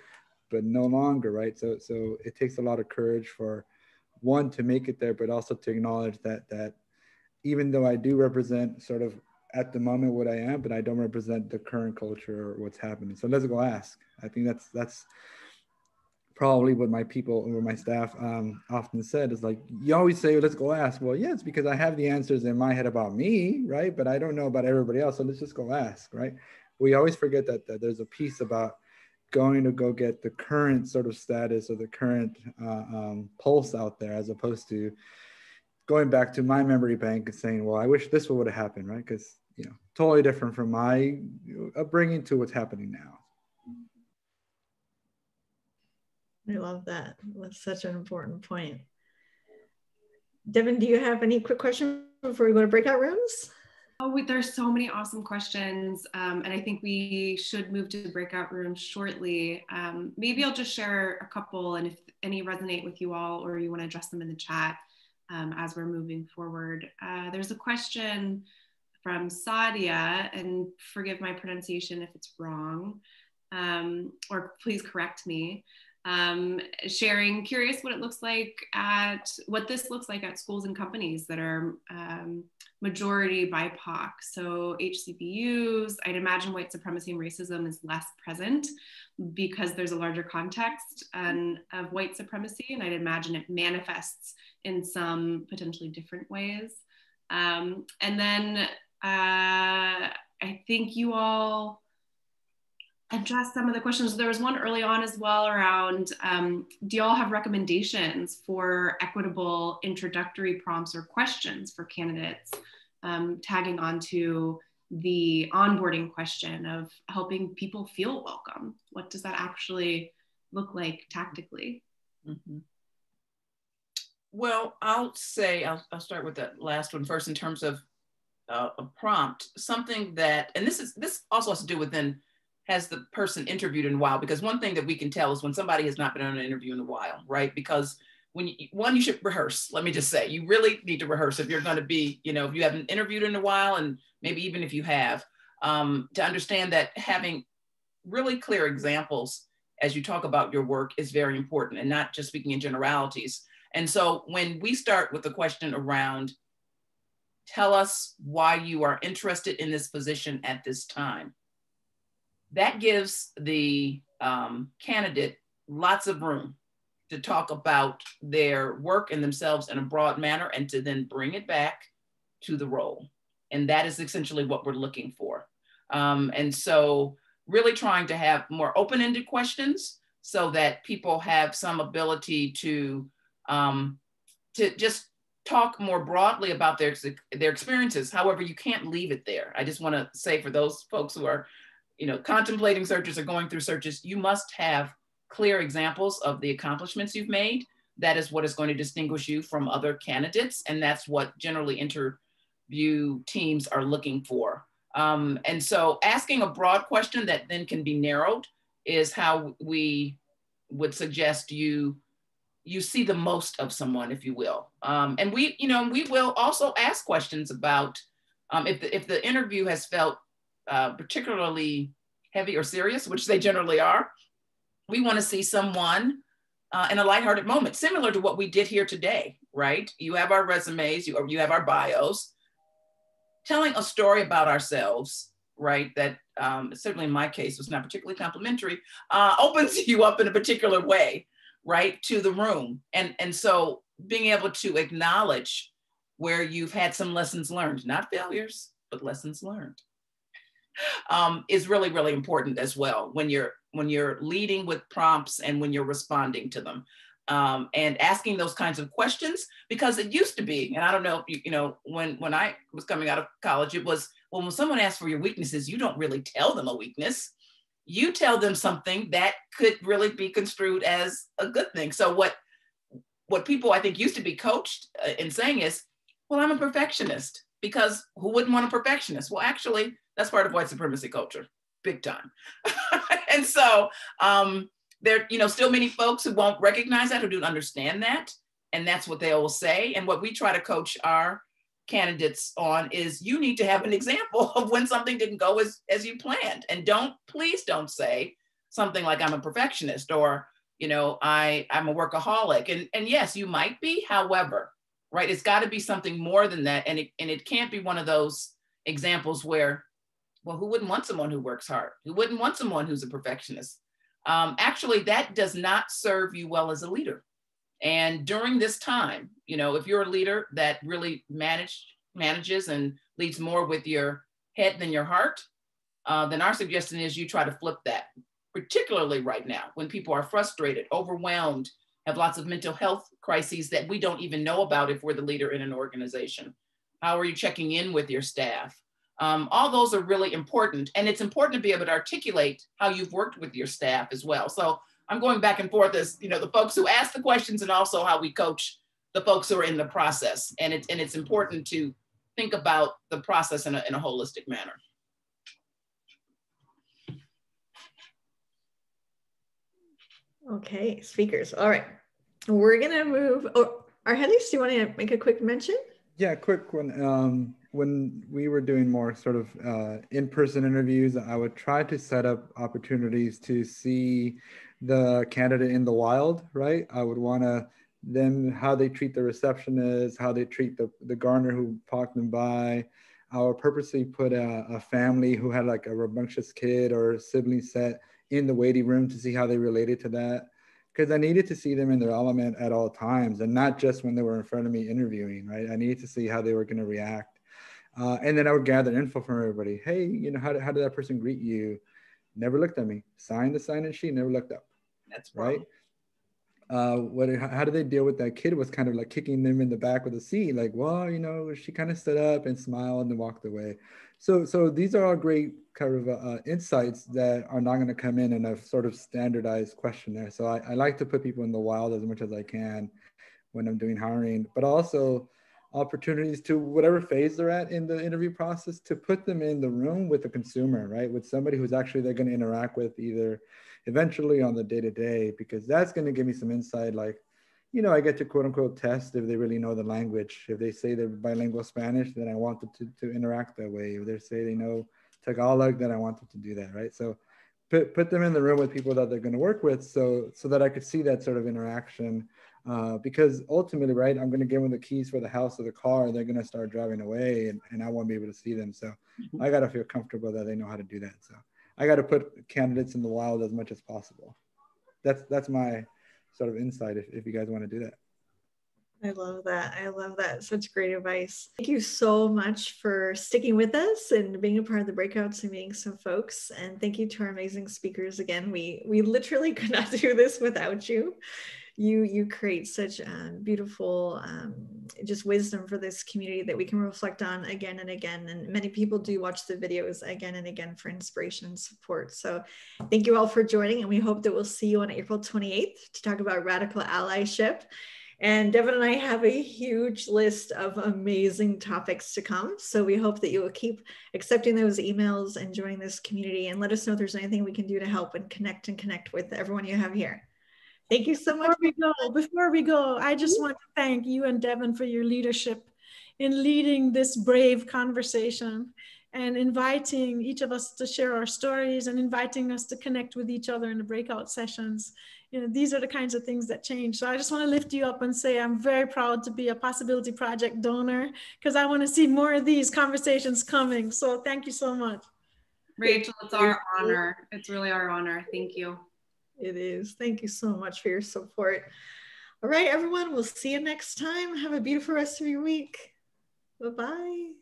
but no longer, right? So, so it takes a lot of courage for one to make it there, but also to acknowledge that, that even though I do represent sort of at the moment what I am, but I don't represent the current culture or what's happening. So let's go ask. I think that's, that's, probably what my people or my staff um, often said is like, you always say, let's go ask. Well, yeah, it's because I have the answers in my head about me, right? But I don't know about everybody else. So let's just go ask, right? We always forget that, that there's a piece about going to go get the current sort of status or the current uh, um, pulse out there as opposed to going back to my memory bank and saying, well, I wish this would have happened, right? Because, you know, totally different from my upbringing to what's happening now. I love that. That's such an important point. Devin, do you have any quick questions before we go to breakout rooms? Oh, there's so many awesome questions. Um, and I think we should move to the breakout room shortly. Um, maybe I'll just share a couple and if any resonate with you all or you wanna address them in the chat um, as we're moving forward. Uh, there's a question from Sadia and forgive my pronunciation if it's wrong um, or please correct me. Um, sharing, curious what it looks like at what this looks like at schools and companies that are um, majority BIPOC. So HBCUs, I'd imagine white supremacy and racism is less present because there's a larger context and, of white supremacy, and I'd imagine it manifests in some potentially different ways. Um, and then uh, I think you all address some of the questions. There was one early on as well around um, do y'all have recommendations for equitable introductory prompts or questions for candidates um, tagging onto the onboarding question of helping people feel welcome? What does that actually look like tactically? Mm-hmm. Well, I'll say, I'll, I'll start with that last one first in terms of uh, a prompt, something that, and this is, this also has to do with then has the person interviewed in a while? Because one thing that we can tell is when somebody has not been on an interview in a while, right? Because when you, one, you should rehearse. Let me just say, you really need to rehearse if you're going to be, you know, if you haven't interviewed in a while, and maybe even if you have, um, to understand that having really clear examples as you talk about your work is very important, and not just speaking in generalities. And so when we start with the question around, tell us why you are interested in this position at this time that gives the um, candidate lots of room to talk about their work and themselves in a broad manner and to then bring it back to the role. And that is essentially what we're looking for. Um, and so, really trying to have more open ended questions so that people have some ability to, um, to just talk more broadly about their, their experiences. However, you can't leave it there. I just want to say for those folks who are you know, contemplating searches or going through searches, you must have clear examples of the accomplishments you've made. That is what is going to distinguish you from other candidates. And that's what generally interview teams are looking for. Um, and so asking a broad question that then can be narrowed is how we would suggest you you see the most of someone, if you will. Um, and we, you know, we will also ask questions about um, if, the, if the interview has felt uh, particularly heavy or serious, which they generally are, we want to see someone uh, in a lighthearted moment, similar to what we did here today, right? You have our resumes, you, you have our bios, telling a story about ourselves, right? That um, certainly in my case was not particularly complimentary, uh, opens you up in a particular way, right, to the room. And, and so being able to acknowledge where you've had some lessons learned, not failures, but lessons learned um, is really, really important as well when you're when you're leading with prompts and when you're responding to them. Um, and asking those kinds of questions because it used to be, and I don't know if you, you know, when when I was coming out of college, it was well, when someone asks for your weaknesses, you don't really tell them a weakness. You tell them something that could really be construed as a good thing. So what what people I think used to be coached uh, in saying is, well, I'm a perfectionist because who wouldn't want a perfectionist? Well, actually, that's part of white supremacy culture, big time. and so um, there, you know, still many folks who won't recognize that, who don't understand that, and that's what they will say. And what we try to coach our candidates on is you need to have an example of when something didn't go as as you planned, and don't please don't say something like I'm a perfectionist or you know I I'm a workaholic. And and yes, you might be. However, right, it's got to be something more than that, and it and it can't be one of those examples where well, who wouldn't want someone who works hard? Who wouldn't want someone who's a perfectionist? Um, actually, that does not serve you well as a leader. And during this time, you know, if you're a leader that really manage, manages and leads more with your head than your heart, uh, then our suggestion is you try to flip that, particularly right now when people are frustrated, overwhelmed, have lots of mental health crises that we don't even know about if we're the leader in an organization. How are you checking in with your staff? Um, all those are really important. And it's important to be able to articulate how you've worked with your staff as well. So I'm going back and forth as, you know, the folks who ask the questions and also how we coach the folks who are in the process. And it's, and it's important to think about the process in a, in a holistic manner. Okay, speakers. All right. We're going to move. Oh, Argelis, do you want to make a quick mention? Yeah, quick one. Um, when we were doing more sort of uh, in-person interviews, I would try to set up opportunities to see the candidate in the wild, right? I would want to them how they treat the receptionist, how they treat the, the gardener who parked them by. I would purposely put a, a family who had like a rambunctious kid or sibling set in the waiting room to see how they related to that. Because I needed to see them in their element at all times and not just when they were in front of me interviewing, right? I needed to see how they were going to react. Uh, and then I would gather info from everybody. Hey, you know, how did, how did that person greet you? Never looked at me. Signed the sign-in sheet, never looked up. That's right uh, what how did they deal with that kid was kind of like kicking them in the back with a seat like well you know she kind of stood up and smiled and walked away so so these are all great kind of uh, insights that are not going to come in in a sort of standardized questionnaire so I, I like to put people in the wild as much as i can when i'm doing hiring but also opportunities to whatever phase they're at in the interview process to put them in the room with the consumer right with somebody who's actually they're going to interact with either eventually on the day to day, because that's going to give me some insight. Like, you know, I get to quote unquote test if they really know the language. If they say they're bilingual Spanish, then I want them to, to interact that way. If they say they know Tagalog, then I want them to do that, right? So put, put them in the room with people that they're going to work with so, so that I could see that sort of interaction. Uh, because ultimately, right, I'm going to give them the keys for the house or the car, and they're going to start driving away, and, and I won't be able to see them. So mm-hmm. I got to feel comfortable that they know how to do that. So I got to put candidates in the wild as much as possible. That's that's my sort of insight. If, if you guys want to do that. I love that. I love that. Such great advice. Thank you so much for sticking with us and being a part of the breakouts and meeting some folks. And thank you to our amazing speakers again. We we literally could not do this without you you you create such um, beautiful um, just wisdom for this community that we can reflect on again and again and many people do watch the videos again and again for inspiration and support so thank you all for joining and we hope that we'll see you on april 28th to talk about radical allyship and Devin and I have a huge list of amazing topics to come. So we hope that you will keep accepting those emails and joining this community and let us know if there's anything we can do to help and connect and connect with everyone you have here. Thank you so much. Before we go, before we go, I just mm-hmm. want to thank you and Devin for your leadership in leading this brave conversation and inviting each of us to share our stories and inviting us to connect with each other in the breakout sessions. You know, these are the kinds of things that change. So I just want to lift you up and say I'm very proud to be a Possibility Project donor because I want to see more of these conversations coming. So thank you so much. Rachel, it's our honor. It's really our honor. Thank you. It is. Thank you so much for your support. All right, everyone, we'll see you next time. Have a beautiful rest of your week. Bye bye.